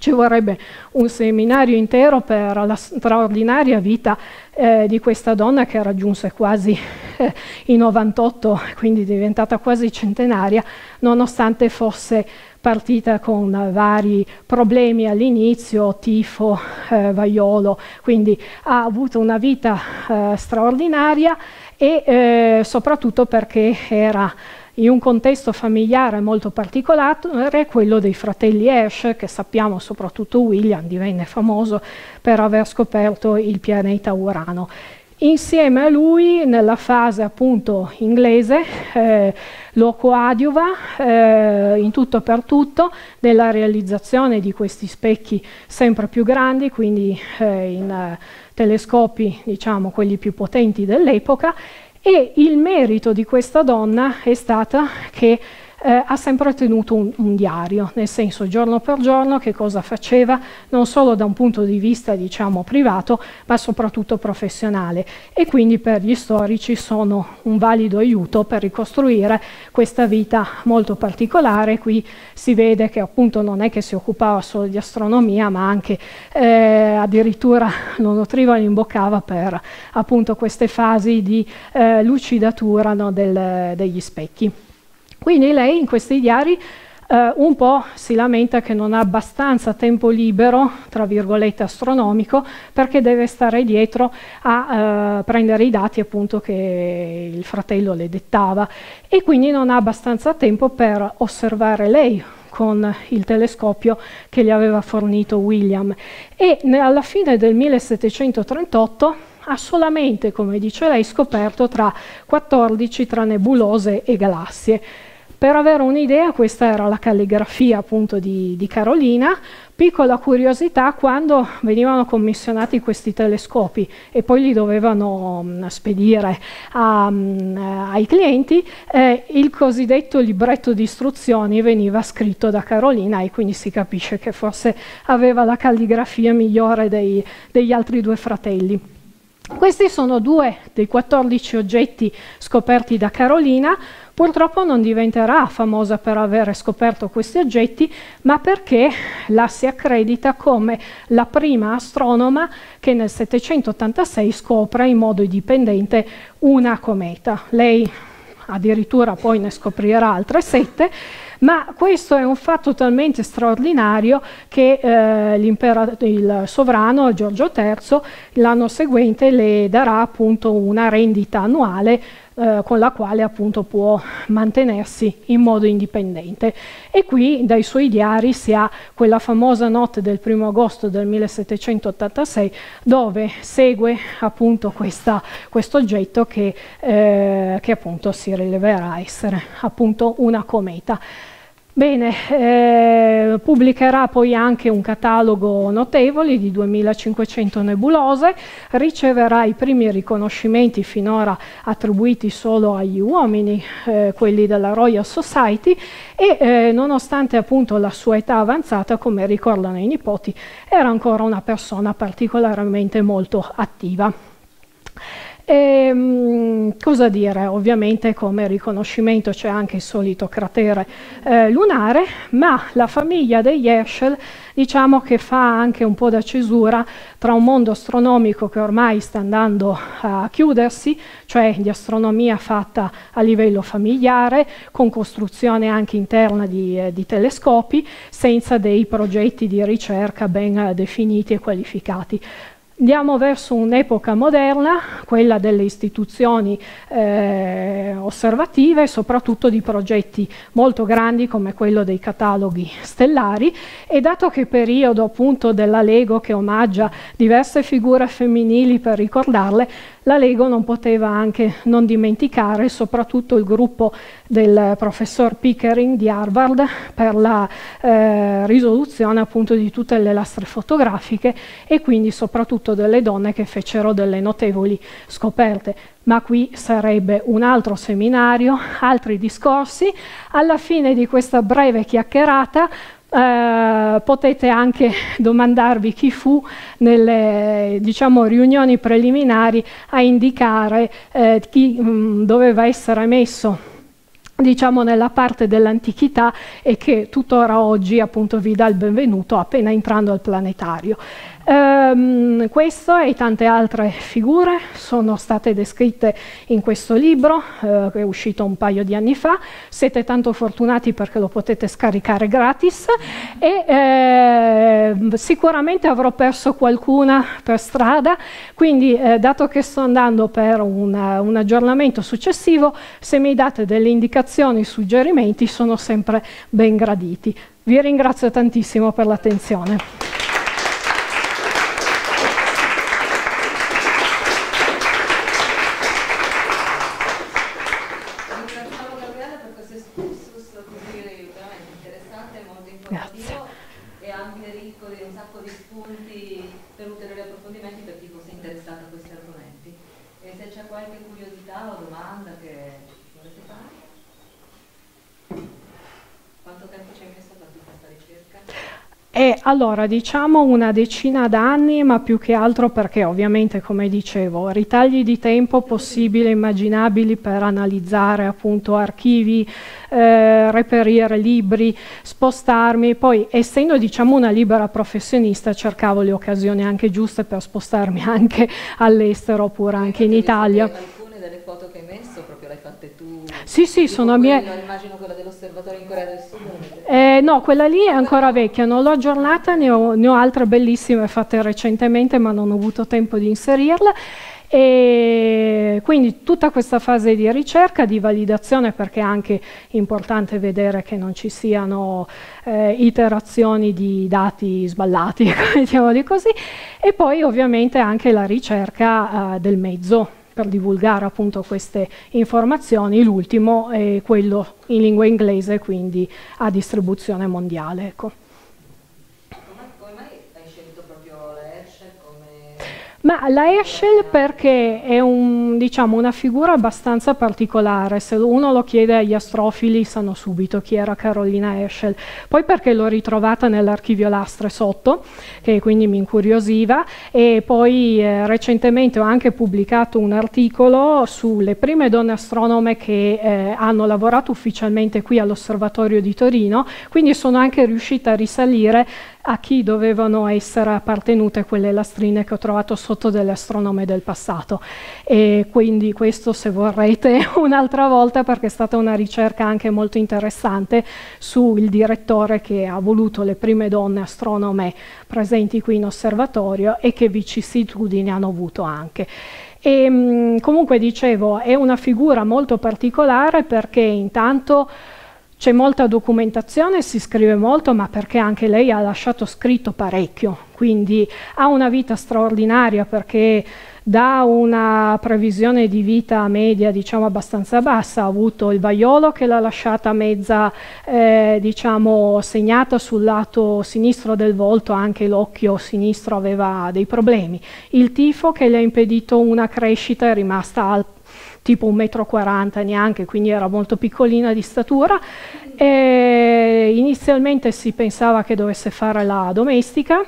ci vorrebbe un seminario intero per la straordinaria vita eh, di questa donna che raggiunse quasi eh, i 98, quindi diventata quasi centenaria, nonostante fosse partita con vari problemi all'inizio, tifo, eh, vaiolo, quindi ha avuto una vita eh, straordinaria e eh, soprattutto perché era in un contesto familiare molto particolare, quello dei fratelli Ash, che sappiamo soprattutto William divenne famoso per aver scoperto il pianeta Urano. Insieme a lui, nella fase appunto inglese, eh, lo coadiuva eh, in tutto per tutto nella realizzazione di questi specchi sempre più grandi, quindi eh, in telescopi, diciamo, quelli più potenti dell'epoca, e il merito di questa donna è stata che eh, ha sempre tenuto un, un, diario, nel senso giorno per giorno che cosa faceva, non solo da un punto di vista diciamo privato, ma soprattutto professionale e quindi per gli storici sono un valido aiuto per ricostruire questa vita molto particolare. Qui si vede che appunto non è che si occupava solo di astronomia, ma anche eh, addirittura lo nutriva e lo imboccava per appunto queste fasi di eh, lucidatura no, del, degli specchi. Quindi lei in questi diari eh, un po' si lamenta che non ha abbastanza tempo libero, tra virgolette astronomico, perché deve stare dietro a eh, prendere i dati appunto che il fratello le dettava e quindi non ha abbastanza tempo per osservare lei con il telescopio che gli aveva fornito William. E alla fine del 1738 ha solamente, come dice lei, scoperto tra 14 tra nebulose e galassie. Per avere un'idea, questa era la calligrafia appunto di, di, Carolina. Piccola curiosità, quando venivano commissionati questi telescopi e poi li dovevano mh, spedire a, mh, ai clienti, eh, il cosiddetto libretto di istruzioni veniva scritto da Carolina e quindi si capisce che forse aveva la calligrafia migliore dei, degli altri due fratelli. Questi sono due dei 14 oggetti scoperti da Carolina. Purtroppo non diventerà famosa per aver scoperto questi oggetti, ma perché la si accredita come la prima astronoma che nel 786 scopre in modo indipendente una cometa. Lei addirittura poi ne scoprirà altre sette ma questo è un fatto talmente straordinario che eh, il sovrano Giorgio III l'anno seguente le darà appunto una rendita annuale eh, con la quale appunto può mantenersi in modo indipendente. E qui dai suoi diari si ha quella famosa notte del primo agosto del 1786 dove segue appunto questo oggetto che, eh, che appunto si rileverà essere appunto una cometa. Bene, eh, pubblicherà poi anche un catalogo notevole di 2500 nebulose, riceverà i primi riconoscimenti finora attribuiti solo agli uomini, eh, quelli della Royal Society, e eh, nonostante appunto la sua età avanzata, come ricordano i nipoti, era ancora una persona particolarmente molto attiva. E, ehm, cosa dire? Ovviamente come riconoscimento c'è anche il solito cratere eh, lunare, ma la famiglia degli Herschel diciamo che fa anche un po' da cesura tra un mondo astronomico che ormai sta andando a chiudersi, cioè di astronomia fatta a livello familiare, con costruzione anche interna di, eh, di telescopi, senza dei progetti di ricerca ben eh, definiti e qualificati. Andiamo verso un'epoca moderna, quella delle istituzioni eh, osservative, soprattutto di progetti molto grandi come quello dei cataloghi stellari. E dato che periodo appunto della Lego che omaggia diverse figure femminili per ricordarle, la Lego non poteva anche non dimenticare soprattutto il gruppo del professor Pickering di Harvard per la eh, risoluzione appunto di tutte le lastre fotografiche e quindi soprattutto delle donne che fecero delle notevoli scoperte ma qui sarebbe un altro seminario, altri discorsi. Alla fine di questa breve chiacchierata eh, potete anche [laughs] domandarvi chi fu nelle diciamo, riunioni preliminari a indicare eh, chi mh, mm, doveva essere messo diciamo nella parte dell'antichità e che tuttora oggi appunto vi dà il benvenuto appena entrando al planetario. Um, questo e tante altre figure sono state descritte in questo libro uh, che è uscito un paio di anni fa. Siete tanto fortunati perché lo potete scaricare gratis e eh, sicuramente avrò perso qualcuna per strada, quindi eh, dato che sto andando per una, un aggiornamento successivo, se mi date delle indicazioni, suggerimenti sono sempre ben graditi. Vi ringrazio tantissimo per l'attenzione. E allora diciamo una decina d'anni, ma più che altro perché ovviamente, come dicevo, ritagli di tempo possibili e immaginabili per analizzare appunto archivi, eh, reperire libri, spostarmi. Poi, essendo diciamo una libera professionista, cercavo le occasioni anche giuste per spostarmi [laughs] anche all'estero oppure anche in Italia. Alcune delle foto che hai messo proprio le hai fatte tu? Sì, sì, sono mie. Immagino quella dell'osservatorio in Corea del Sud. Eh, no, quella lì è ancora vecchia, non l'ho aggiornata, ne ho, ne ho altre bellissime fatte recentemente, ma non ho avuto tempo di inserirla. E quindi tutta questa fase di ricerca, di validazione, perché è anche importante vedere che non ci siano eh, iterazioni di dati sballati, [laughs] diciamo di così, e poi ovviamente anche la ricerca eh, del mezzo per divulgare appunto queste informazioni. L'ultimo è quello in lingua inglese, quindi a distribuzione mondiale. Ecco. Ma la Eschel perché è un, diciamo, una figura abbastanza particolare, se uno lo chiede agli astrofili sanno subito chi era Carolina Eschel, poi perché l'ho ritrovata nell'archivio Lastre sotto, che quindi mi incuriosiva, e poi eh, recentemente ho anche pubblicato un articolo sulle prime donne astronome che eh, hanno lavorato ufficialmente qui all'Osservatorio di Torino, quindi sono anche riuscita a risalire a chi dovevano essere appartenute quelle lastrine che ho trovato sotto delle astronome del passato. E quindi questo, se vorrete, [laughs] un'altra volta perché è stata una ricerca anche molto interessante sul direttore che ha voluto le prime donne astronome presenti qui in osservatorio e che vicissitudini hanno avuto anche. E, mh, comunque dicevo, è una figura molto particolare perché intanto c'è molta documentazione, si scrive molto, ma perché anche lei ha lasciato scritto parecchio, quindi ha una vita straordinaria perché da una previsione di vita media diciamo abbastanza bassa, ha avuto il vaiolo che l'ha lasciata mezza eh, diciamo segnata sul lato sinistro del volto, anche l'occhio sinistro aveva dei problemi, il tifo che le ha impedito una crescita è rimasta al tipo 1,40 m neanche, quindi era molto piccolina di statura. E inizialmente si pensava che dovesse fare la domestica,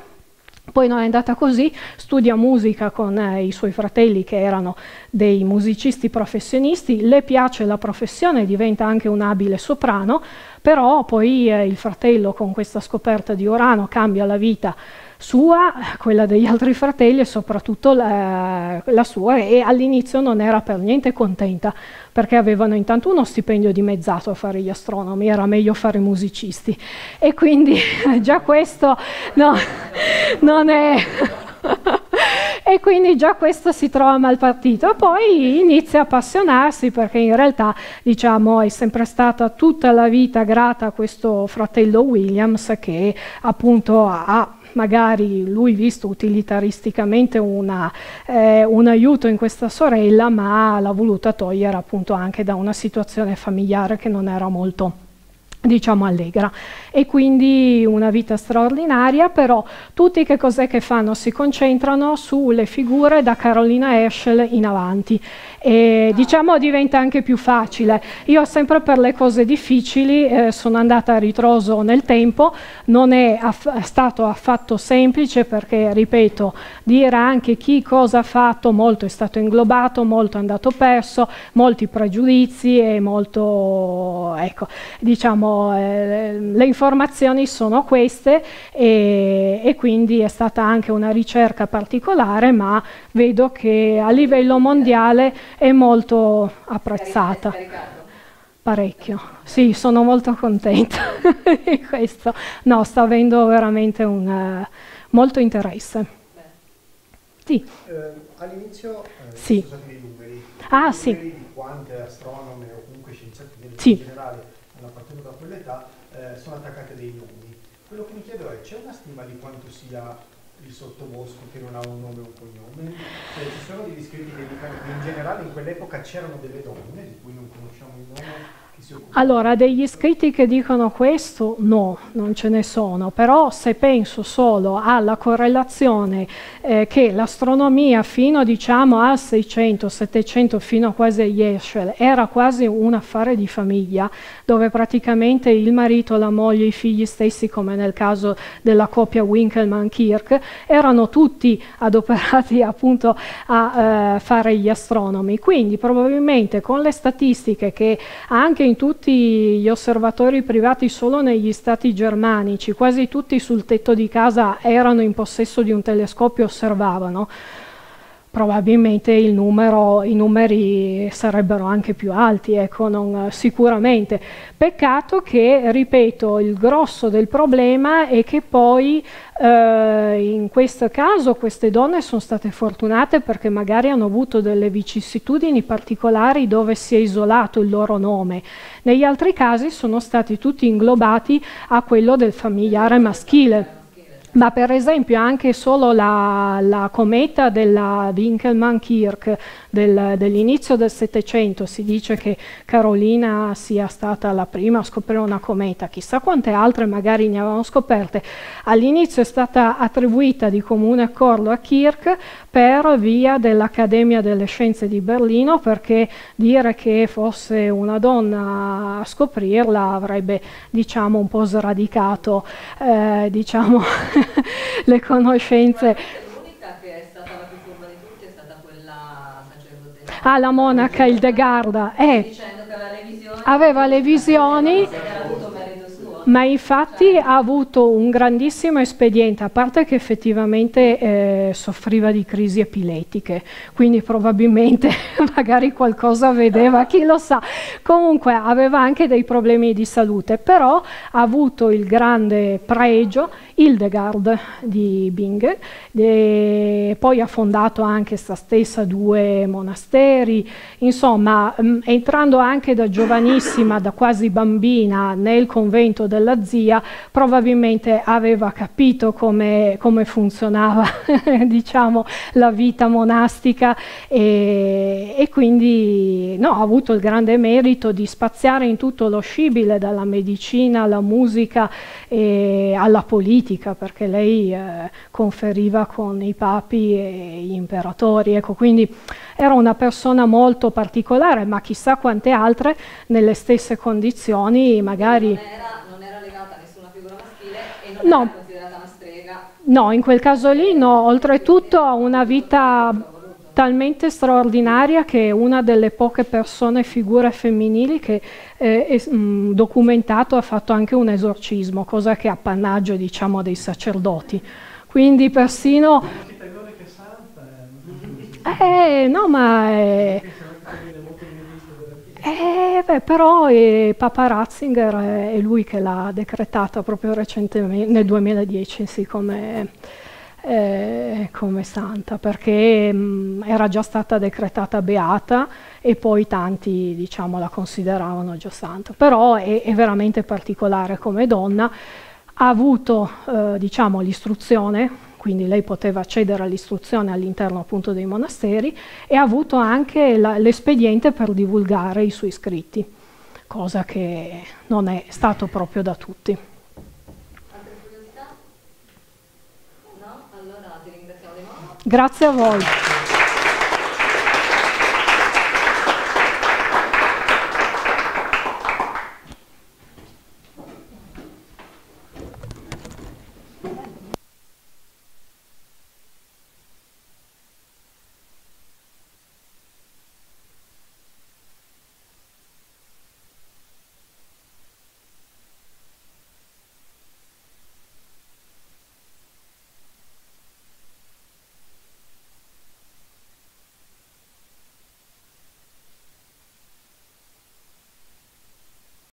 poi non è andata così, studia musica con eh, i suoi fratelli che erano dei musicisti professionisti, le piace la professione, diventa anche un abile soprano, però poi eh, il fratello con questa scoperta di Urano cambia la vita sua, quella degli altri fratelli e soprattutto la, la, sua e all'inizio non era per niente contenta perché avevano intanto uno stipendio dimezzato a fare gli astronomi, era meglio fare musicisti e quindi [laughs] già questo no, non è... [laughs] e quindi già questo si trova mal partito. Poi inizia a appassionarsi perché in realtà diciamo, è sempre stata tutta la vita grata a questo fratello Williams che appunto ha magari lui visto utilitaristicamente una, eh, un aiuto in questa sorella, ma l'ha voluta togliere appunto anche da una situazione familiare che non era molto diciamo allegra. E quindi una vita straordinaria però tutti che cos'è che fanno? Si concentrano sulle figure da Carolina Eschel in avanti e diciamo diventa anche più facile. Io sempre per le cose difficili eh, sono andata a ritroso nel tempo, non è aff stato affatto semplice perché, ripeto, dire anche chi cosa ha fatto, molto è stato inglobato, molto è andato perso, molti pregiudizi e molto, ecco, diciamo, eh, le informazioni sono queste e, e quindi è stata anche una ricerca particolare, ma vedo che a livello mondiale è molto apprezzata. Parecchio, sì, sono molto contenta [laughs] di questo. No, sta avendo veramente un, uh, molto interesse. Sì. Eh, all'inizio eh, sì. sono stati dei numeri, ah, sì. numeri di quante astronome o comunque scienziati sì. in generale hanno appartenuto a quell'età eh, sono attaccate dei nomi. Quello che mi chiedo è, c'è una stima di quanto sia sottobosco che non ha un nome o un cognome. Cioè, ci sono degli scritti che dicono che in generale in quell'epoca c'erano delle donne di cui non conosciamo il nome allora, degli scritti che dicono questo, no, non ce ne sono, però se penso solo alla correlazione eh, che l'astronomia fino diciamo al 600, 700, fino quasi agli Eschel, era quasi un affare di famiglia, dove praticamente il marito, la moglie, i figli stessi, come nel caso della coppia Winkelmann-Kirk, erano tutti adoperati [laughs] appunto a eh, fare gli astronomi. Quindi probabilmente con le statistiche che anche in tutti gli osservatori privati solo negli stati germanici, quasi tutti sul tetto di casa erano in possesso di un telescopio e osservavano. Probabilmente numero, i numeri sarebbero anche più alti, ecco, non, sicuramente. Peccato che, ripeto, il grosso del problema è che poi eh, in questo caso queste donne sono state fortunate perché magari hanno avuto delle vicissitudini particolari dove si è isolato il loro nome. Negli altri casi sono stati tutti inglobati a quello del familiare maschile ma per esempio anche solo la, la cometa della Winkelmann-Kirk del, dell'inizio del Settecento, si dice che Carolina sia stata la prima a scoprire una cometa, chissà quante altre magari ne avevano scoperte, all'inizio è stata attribuita di comune accordo a Kirk per via dell'Accademia delle Scienze di Berlino, perché dire che fosse una donna a scoprirla avrebbe diciamo un po' sradicato eh, diciamo [laughs] le conoscenze. L'unica che è stata la più furba di tutti è stata quella sacerdotessa. Ah, monaca Hildegarda. Eh, Dicendo che aveva le visioni. aveva le visioni Era tutto merito suo. Ma infatti ha avuto un grandissimo espediente, a parte che effettivamente eh, soffriva di crisi epiletiche, quindi probabilmente [laughs] magari qualcosa vedeva, chi lo sa. Comunque aveva anche dei problemi di salute, però ha avuto il grande pregio Hildegard di Bingen, e poi ha fondato anche sta stessa due monasteri, insomma mh, entrando anche da giovanissima, da quasi bambina nel convento della zia, probabilmente aveva capito come, come funzionava [laughs] diciamo, la vita monastica e, e quindi no, ha avuto il grande merito di spaziare in tutto lo scibile, dalla medicina alla musica e alla politica, perché lei eh, conferiva con i papi e gli imperatori, ecco, quindi era una persona molto particolare, ma chissà quante altre nelle stesse condizioni, magari... Non era, non era legata a nessuna figura maschile e non No. era considerata una strega. No, in quel caso lì no, oltretutto ha una vita talmente straordinaria che è una delle poche persone, figure femminili che eh, è mh, documentato ha fatto anche un esorcismo, cosa che è appannaggio diciamo dei sacerdoti. Quindi persino... Eh, no, ma... è- molto benedetto della Chiesa. Eh, beh, però eh, Papa Ratzinger è, è lui che l'ha decretata proprio recentemente, nel 2010, sì, come, eh, come santa, perché mh, era già stata decretata beata e poi tanti diciamo, la consideravano già santa. Però è, è veramente particolare come donna, ha avuto eh, diciamo, l'istruzione quindi lei poteva accedere all'istruzione all'interno appunto dei monasteri e ha avuto anche l'espediente per divulgare i suoi scritti, cosa che non è stato proprio da tutti. Altre curiosità? No? Allora ti ringraziamo di nuovo. Grazie a voi.